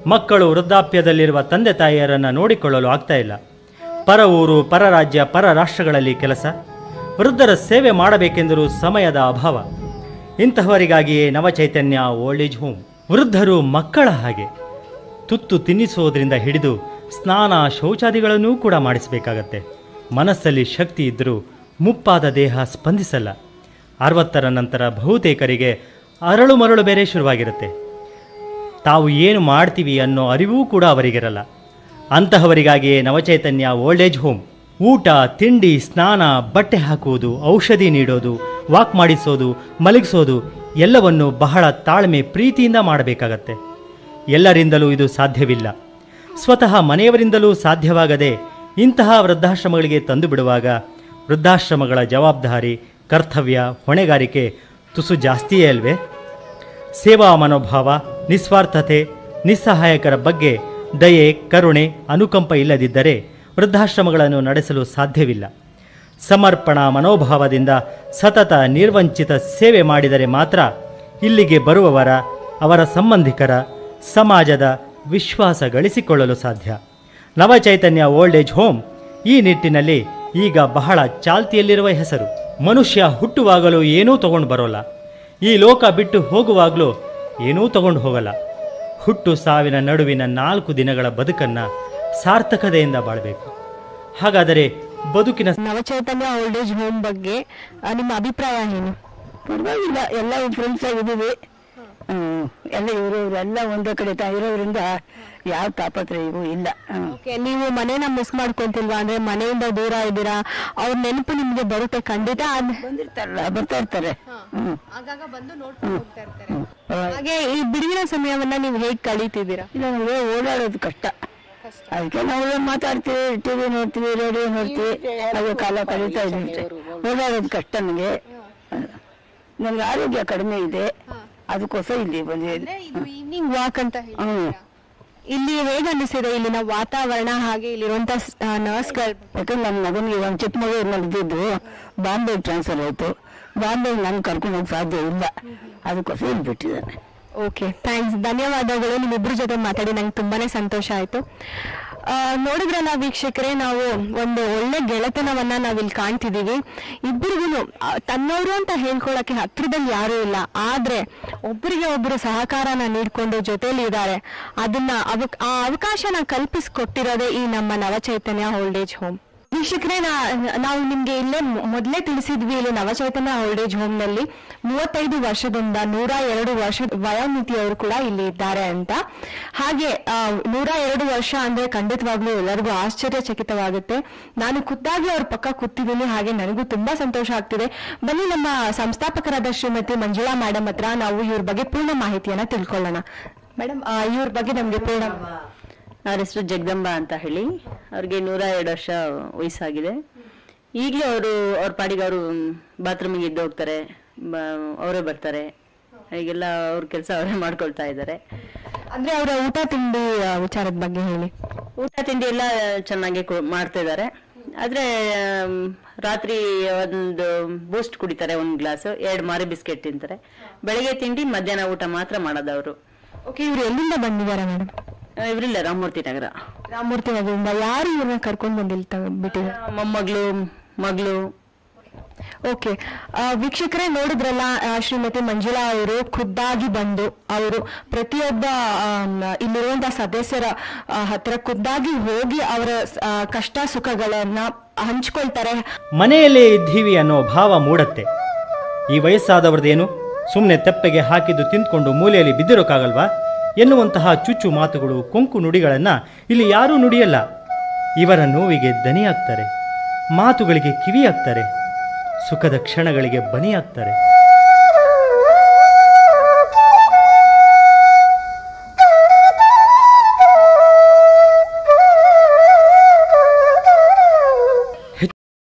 ಮಕ್ಕಳು ವೃದ್ಧಾಪ್ಯದಲ್ಲಿರುವ ತಂದೆ ತಾಯಿಯರನ್ನು ನೋಡಿಕೊಳ್ಳಲು ಆಗ್ತಾ ಇಲ್ಲ. ಪರ ಊರು, ಪರ ರಾಜ್ಯ, ಪರ ರಾಷ್ಟ್ರಗಳಲ್ಲಿ ಕೆಲಸ. ವೃದ್ಧರ ಸೇವೆ ಮಾಡಬೇಕೆಂದರೂ ಸಮಯದ ಅಭಾವ. ಇಂತಹವರಿಗಾಗಿಯೇ ನವಚೈತನ್ಯ ಓಲ್ಡ್ ಏಜ್ ಹೋಮ್. ವೃದ್ಧರು ಮಕ್ಕಳ ಹಾಗೆ. ತುತ್ತು ತಿನ್ನಿಸುವುದರಿಂದ ಹಿಡಿದು ಸ್ನಾನ ಶೌಚಾದಿಗಳನ್ನೂ ಕೂಡ ಮಾಡಿಸಬೇಕಾಗತ್ತೆ. ಮನಸ್ಸಲ್ಲಿ ಶಕ್ತಿ ಇದ್ದರೂ ಮುಪ್ಪಾದ ದೇಹ ಸ್ಪಂದಿಸಲ್ಲ. ಅರವತ್ತರ ನಂತರ ಬಹುತೇಕರಿಗೆ ಅರಳು ಮರಳು ಬೇರೆ ಶುರುವಾಗಿರುತ್ತೆ. ತಾವು ಏನು ಮಾಡ್ತೀವಿ ಅನ್ನೋ ಅರಿವೂ ಕೂಡ ಅವರಿಗಿರಲ್ಲ. ಅಂತಹವರಿಗಾಗಿಯೇ ನವಚೈತನ್ಯ ಓಲ್ಡ್ ಏಜ್ ಹೋಮ್ ಊಟ, ತಿಂಡಿ, ಸ್ನಾನ, ಬಟ್ಟೆ ಹಾಕುವುದು, ಔಷಧಿ ನೀಡೋದು ವಾಕ್ ಮಾಡಿಸೋದು, ಮಲಗಿಸೋದು, ಎಲ್ಲವನ್ನು ಬಹಳ ತಾಳ್ಮೆ ಪ್ರೀತಿಯಿಂದ ಮಾಡಬೇಕಾಗತ್ತೆ. ಎಲ್ಲರಿಂದಲೂ ಇದು ಸಾಧ್ಯವಿಲ್ಲ. ಸ್ವತಃ ಮನೆಯವರಿಂದಲೂ ಸಾಧ್ಯವಾಗದೆ ಇಂತಹ ವೃದ್ಧಾಶ್ರಮಗಳಿಗೆ ತಂದು ಬಿಡುವಾಗ ವೃದ್ಧಾಶ್ರಮಗಳ ಜವಾಬ್ದಾರಿ, ಕರ್ತವ್ಯ, ಹೊಣೆಗಾರಿಕೆ ತುಸು ಜಾಸ್ತಿಯೇ ಅಲ್ವೇ? ಸೇವಾ ಮನೋಭಾವ, ನಿಸ್ವಾರ್ಥತೆ, ನಿಸ್ಸಹಾಯಕರ ಬಗ್ಗೆ ದಯೆ, ಕರುಣೆ, ಅನುಕಂಪ ಇಲ್ಲದಿದ್ದರೆ ವೃದ್ಧಾಶ್ರಮಗಳನ್ನು ನಡೆಸಲು ಸಾಧ್ಯವಿಲ್ಲ. ಸಮರ್ಪಣಾ ಮನೋಭಾವದಿಂದ ಸತತ ನಿರ್ವಂಚಿತ ಸೇವೆ ಮಾಡಿದರೆ ಮಾತ್ರ ಇಲ್ಲಿಗೆ ಬರುವವರ, ಅವರ ಸಂಬಂಧಿಕರ, ಸಮಾಜದ ವಿಶ್ವಾಸ ಗಳಿಸಿಕೊಳ್ಳಲು ಸಾಧ್ಯ. ನವಚೈತನ್ಯ ಓಲ್ಡ್ ಏಜ್ ಹೋಮ್ ಈ ನಿಟ್ಟಿನಲ್ಲಿ ಈಗ ಬಹಳ ಚಾಲ್ತಿಯಲ್ಲಿರುವ ಹೆಸರು. ಮನುಷ್ಯ ಹುಟ್ಟುವಾಗಲೂ ಏನೂ ತಗೊಂಡು ಬರೋಲ್ಲ. ಈ ಲೋಕ ಬಿಟ್ಟು ಹೋಗುವಾಗಲೂ ಏನೂ ತಗೊಂಡು ಹೋಗಲ್ಲ. ಹುಟ್ಟು ಸಾವಿನ ನಡುವಿನ ನಾಲ್ಕು ದಿನಗಳ ಬದುಕನ್ನು ಸಾರ್ಥಕತೆಯಿಂದ ಬಾಳಬೇಕು ಹಾಗಾದರೆ ಬದುಕಿನ ನವಚೈತನ್ಯ ಓಲ್ಡ್ ಏಜ್ ಹೋಮ್ ಬಗ್ಗೆ ನಿಮ್ಮ ಅಭಿಪ್ರಾಯ ಏನು ಪರವಾಗಿಲ್ಲ ಎಲ್ಲ ಫ್ರೆಂಡ್ಸ್ ಆಗಿದ್ದೀವಿ. ಎಲ್ಲ ಇವರು ಎಲ್ಲ ಒಂದೇ ಕಡೆ ತ- ಇರೋದ್ರಿಂದ ಯಾವ ತಾಪತ್ರಯವೂ ಇಲ್ಲ. ಹ್ಮ್. ಓಕೆ ನೀವು ಮನೇನ ಮಿಸ್ ಮಾಡ್ಕೊಂತಿಲ್ವಾ? ಅಂದ್ರೆ ಮನೆಯಿಂದ ದೂರ ಇದ್ದೀರಾ? ಅವ್ರ ನೆನಪು ನಿಮ್ಗೆ ಬರುತ್ತೆ ಖಂಡಿತ. ಬಂದಿರ್ತಾರಲ್ಲ ಬರ್ತಾ ಇರ್ತಾರೆ. ಹ್ಮ್. ಆಗಾಗ ಬಂದು ಹ್ಮ್. ಹ್ಮ್. ಹಾಗೆ ಈ ಬಿಡುವಿನ ಸಮಯವನ್ನ ನೀವು ಹೇಗ್ ಕಳೀತಿದ್ದೀರಾ? ಇಲ್ಲ ನಮಗೆ ಓಡಾಡೋದು ಕಷ್ಟ. ಅದಕ್ಕೆ ನಾವು ಮಾತಾಡ್ತೀವಿ ಟಿವಿ ನೋಡ್ತೀವಿ ರೇಡಿಯೋ ನೋಡ್ತೀವಿ. ಅದು ಕಾಲ ಕಳೀತಾ ಇದ್ದೀವಿ. ಓಡಾಡೋದು ಕಷ್ಟ ನನಗೆ ನನಗೆ ಆರೋಗ್ಯ ಕಡಿಮೆ ಇದೆ. ಅದಕ್ಕೋಸ್ಕರ ಇಲ್ಲಿ ಬಂದಿದೆ ಈವ್ನಿಂಗ್ ವಾಕ್ ಅಂತ ಹ್ಮ್. ಇಲ್ಲಿ ಹೇಗ್ ಅನಿಸಿದೆ ಇಲ್ಲಿನ ವಾತಾವರಣ ಹಾಗೆ ಇಲ್ಲಿರುವಂತ ನರ್ಸ್ಗಳು ಯಾಕಂದ್ರೆ ನಮ್ಮ ಮಗನಿಗೆ ಒಂದು ಚಿಕ್ಕ ಮಗು ಇದ್ದಿದ್ದು ಬಾಂಬೆ ಟ್ರಾನ್ಸ್ಫರ್ ಆಯ್ತು. ಬಾಂಬೆ ನಾನು ಕರ್ಕೊಂಡು ಹೋಗಕ್ಕೆ ಸಾಧ್ಯ ಇಲ್ಲ. ಅದಕ್ಕೋಸ್ಕರ ಇಲ್ಲಿ ಬಿಟ್ಟಿದ್ದಾನೆ. ಓಕೆ ಥ್ಯಾಂಕ್ಸ್ ಧನ್ಯವಾದಗಳು. ನಿಮ್ಮಿಬ್ಬರ ಜೊತೆ ಮಾತಾಡಿ ನಂಗೆ ತುಂಬಾನೇ ಸಂತೋಷ ಆಯ್ತು. ನೋಡಿದ್ರಲ್ಲ ವೀಕ್ಷಕರೇ, ನಾವು ಒಂದು ಒಳ್ಳೆ ಗೆಳೆತನವನ್ನ ನಾವಿಲ್ಲಿ ಕಾಣ್ತಿದ್ದೀವಿ. ಇಬ್ಬರಿಗೂ ತನ್ನವರು ಅಂತ ಹೇಳ್ಕೊಳಕ್ಕೆ ಹತ್ರದಲ್ಲಿ ಯಾರೂ ಇಲ್ಲ. ಆದ್ರೆ ಒಬ್ಬರಿಗೆ ಒಬ್ಬರು ಸಹಕಾರನ ನೀಡ್ಕೊಂಡು ಜೊತೆಲಿ ಇದ್ದಾರೆ. ಅದನ್ನ ಆ ಅವಕಾಶನ ಕಲ್ಪಿಸಿಕೊಟ್ಟಿರೋದೇ ಈ ನಮ್ಮ ನವಚೈತನ್ಯ ಓಲ್ಡ್ ಏಜ್ ಹೋಮ್ ವೀಕ್ಷಕರೇ ನಾವು ನಿಮ್ಗೆ ಇಲ್ಲೇ ಮೊದಲೇ ತಿಳಿಸಿದ್ವಿ, ಇಲ್ಲಿ ನವಚೈತನ್ಯ ಓಲ್ಡ್ ಏಜ್ ಹೋಮ್ನಲ್ಲಿ ಮೂವತ್ತೈದು ವರ್ಷದಿಂದ ನೂರ ಎರಡು ವರ್ಷ ವಯೋಮಿತಿಯವರು ಕೂಡ ಇಲ್ಲಿ ಇದ್ದಾರೆ ಅಂತ. ಹಾಗೆ ನೂರ ಎರಡು ವರ್ಷ ಅಂದ್ರೆ ಖಂಡಿತವಾಗ್ಲೂ ಎಲ್ಲರಿಗೂ ಆಶ್ಚರ್ಯಚಕಿತವಾಗುತ್ತೆ. ನಾನು ಖುದ್ದಾಗಿ ಅವ್ರ ಪಕ್ಕ ಕೂತಿದ್ದೀನಿ, ಹಾಗೆ ನನಗೂ ತುಂಬಾ ಸಂತೋಷ ಆಗ್ತಿದೆ. ಬನ್ನಿ ನಮ್ಮ ಸಂಸ್ಥಾಪಕರಾದ ಶ್ರೀಮತಿ ಮಂಜುಳಾ ಮೇಡಮ್ ಹತ್ರ ನಾವು ಇವ್ರ ಬಗ್ಗೆ ಪೂರ್ಣ ಮಾಹಿತಿಯನ್ನ ತಿಳ್ಕೊಳ್ಳೋಣ. ಮೇಡಮ್ ಇವ್ರ ಬಗ್ಗೆ ನಮ್ಗೆ ಪೂರ್ಣ ಅವ್ರ ಹೆಸರು ಜಗದಂಬ ಅಂತ ಹೇಳಿ ಅವ್ರಿಗೆ ನೂರ ಎರಡು ವರ್ಷ ವಯಸ್ಸಾಗಿದೆ. ಈಗಲೂ ಅವರು ಅವ್ರ ಪಾಡಿಗೆ ಅವರು ಬಾತ್ರೂಮಿಗೆ ಎದ್ದು ಹೋಗ್ತಾರೆ ಅವರೇ ಬರ್ತಾರೆ. ಈಗೆಲ್ಲ ಅವ್ರ ಕೆಲಸ ಅವರೇ ಮಾಡ್ಕೊಳ್ತಾ ಇದ್ದಾರೆ. ಅಂದ್ರೆ ಅವರ ಊಟ ತಿಂಡಿ ವಿಚಾರದ ಬಗ್ಗೆ ಹೇಳಿ. ಊಟ ತಿಂಡಿ ಎಲ್ಲ ಚೆನ್ನಾಗಿ ಮಾಡ್ತಾ ಇದ್ದಾರೆ. ಆದ್ರೆ ರಾತ್ರಿ ಒಂದು ಬೂಸ್ಟ್ ಕುಡಿತಾರೆ ಒಂದು ಗ್ಲಾಸ್ ಎರಡು ಮಾರಿ ಬಿಸ್ಕೆಟ್ ತಿಂತಾರೆ. ಬೆಳಗ್ಗೆ ತಿಂಡಿ ಮಧ್ಯಾಹ್ನ ಊಟ ಮಾತ್ರ ಮಾಡೋದು ಅವರು. ಓಕೆ ಇವ್ರು ಎಲ್ಲಿಂದ ಬಂದಿದ್ದಾರೆ ಮೇಡಮ್ ಇವರಿಲ್ಲ ರಾಮಮೂರ್ತಿ ನಗರ. ರಾಮಮೂರ್ತಿ ನಗರದಿಂದ ಯಾರು ಇವ್ರನ್ನ ಕರ್ಕೊಂಡ್ ಬಂದಿಲ್ ಬಿಟ್ಟಿದ್ದಾರೆ ಮೊಮ್ಮಗಳು ಮಗಳು. ಓಕೆ. ವೀಕ್ಷಕರೇ ನೋಡಿದ್ರಲ್ಲ ಶ್ರೀಮತಿ ಮಂಜುಳಾ ಅವರು ಖುದ್ದಾಗಿ ಬಂದು ಅವರು ಪ್ರತಿಯೊಬ್ಬ ಇಲ್ಲಿರುವಂತಹ ಸದಸ್ಯರ ಹತ್ರ ಖುದ್ದಾಗಿ ಹೋಗಿ ಅವರ ಕಷ್ಟ ಸುಖಗಳನ್ನ ಹಂಚ್ಕೊಳ್ತಾರೆ. ಮನೆಯಲ್ಲೇ ಇದ್ದೀವಿ ಅನ್ನೋ ಭಾವ ಮೂಡತ್ತೆ. ಈ ವಯಸ್ಸಾದವ್ರದ್ದೇನು ಸುಮ್ಮನೆ ತೆಪ್ಪೆಗೆ ಹಾಕಿದ್ದು ತಿಂದ್ಕೊಂಡು ಮೂಲೆಯಲ್ಲಿ ಬಿದ್ದಿರೋಕ್ಕಾಗಲ್ವಾ? ಎನ್ನುವಂತಹ ಚುಚ್ಚು ಮಾತುಗಳು ಕೊಂಕು ನುಡಿಗಳನ್ನು ಇಲ್ಲಿ ಯಾರೂ ನುಡಿಯಲ್ಲ. ಇವರ ನೋವಿಗೆ ದನಿಯಾಗ್ತಾರೆ, ಮಾತುಗಳಿಗೆ ಕಿವಿಯಾಗ್ತಾರೆ, ಸುಖದ ಕ್ಷಣಗಳಿಗೆ ಬನಿಯಾಗ್ತಾರೆ.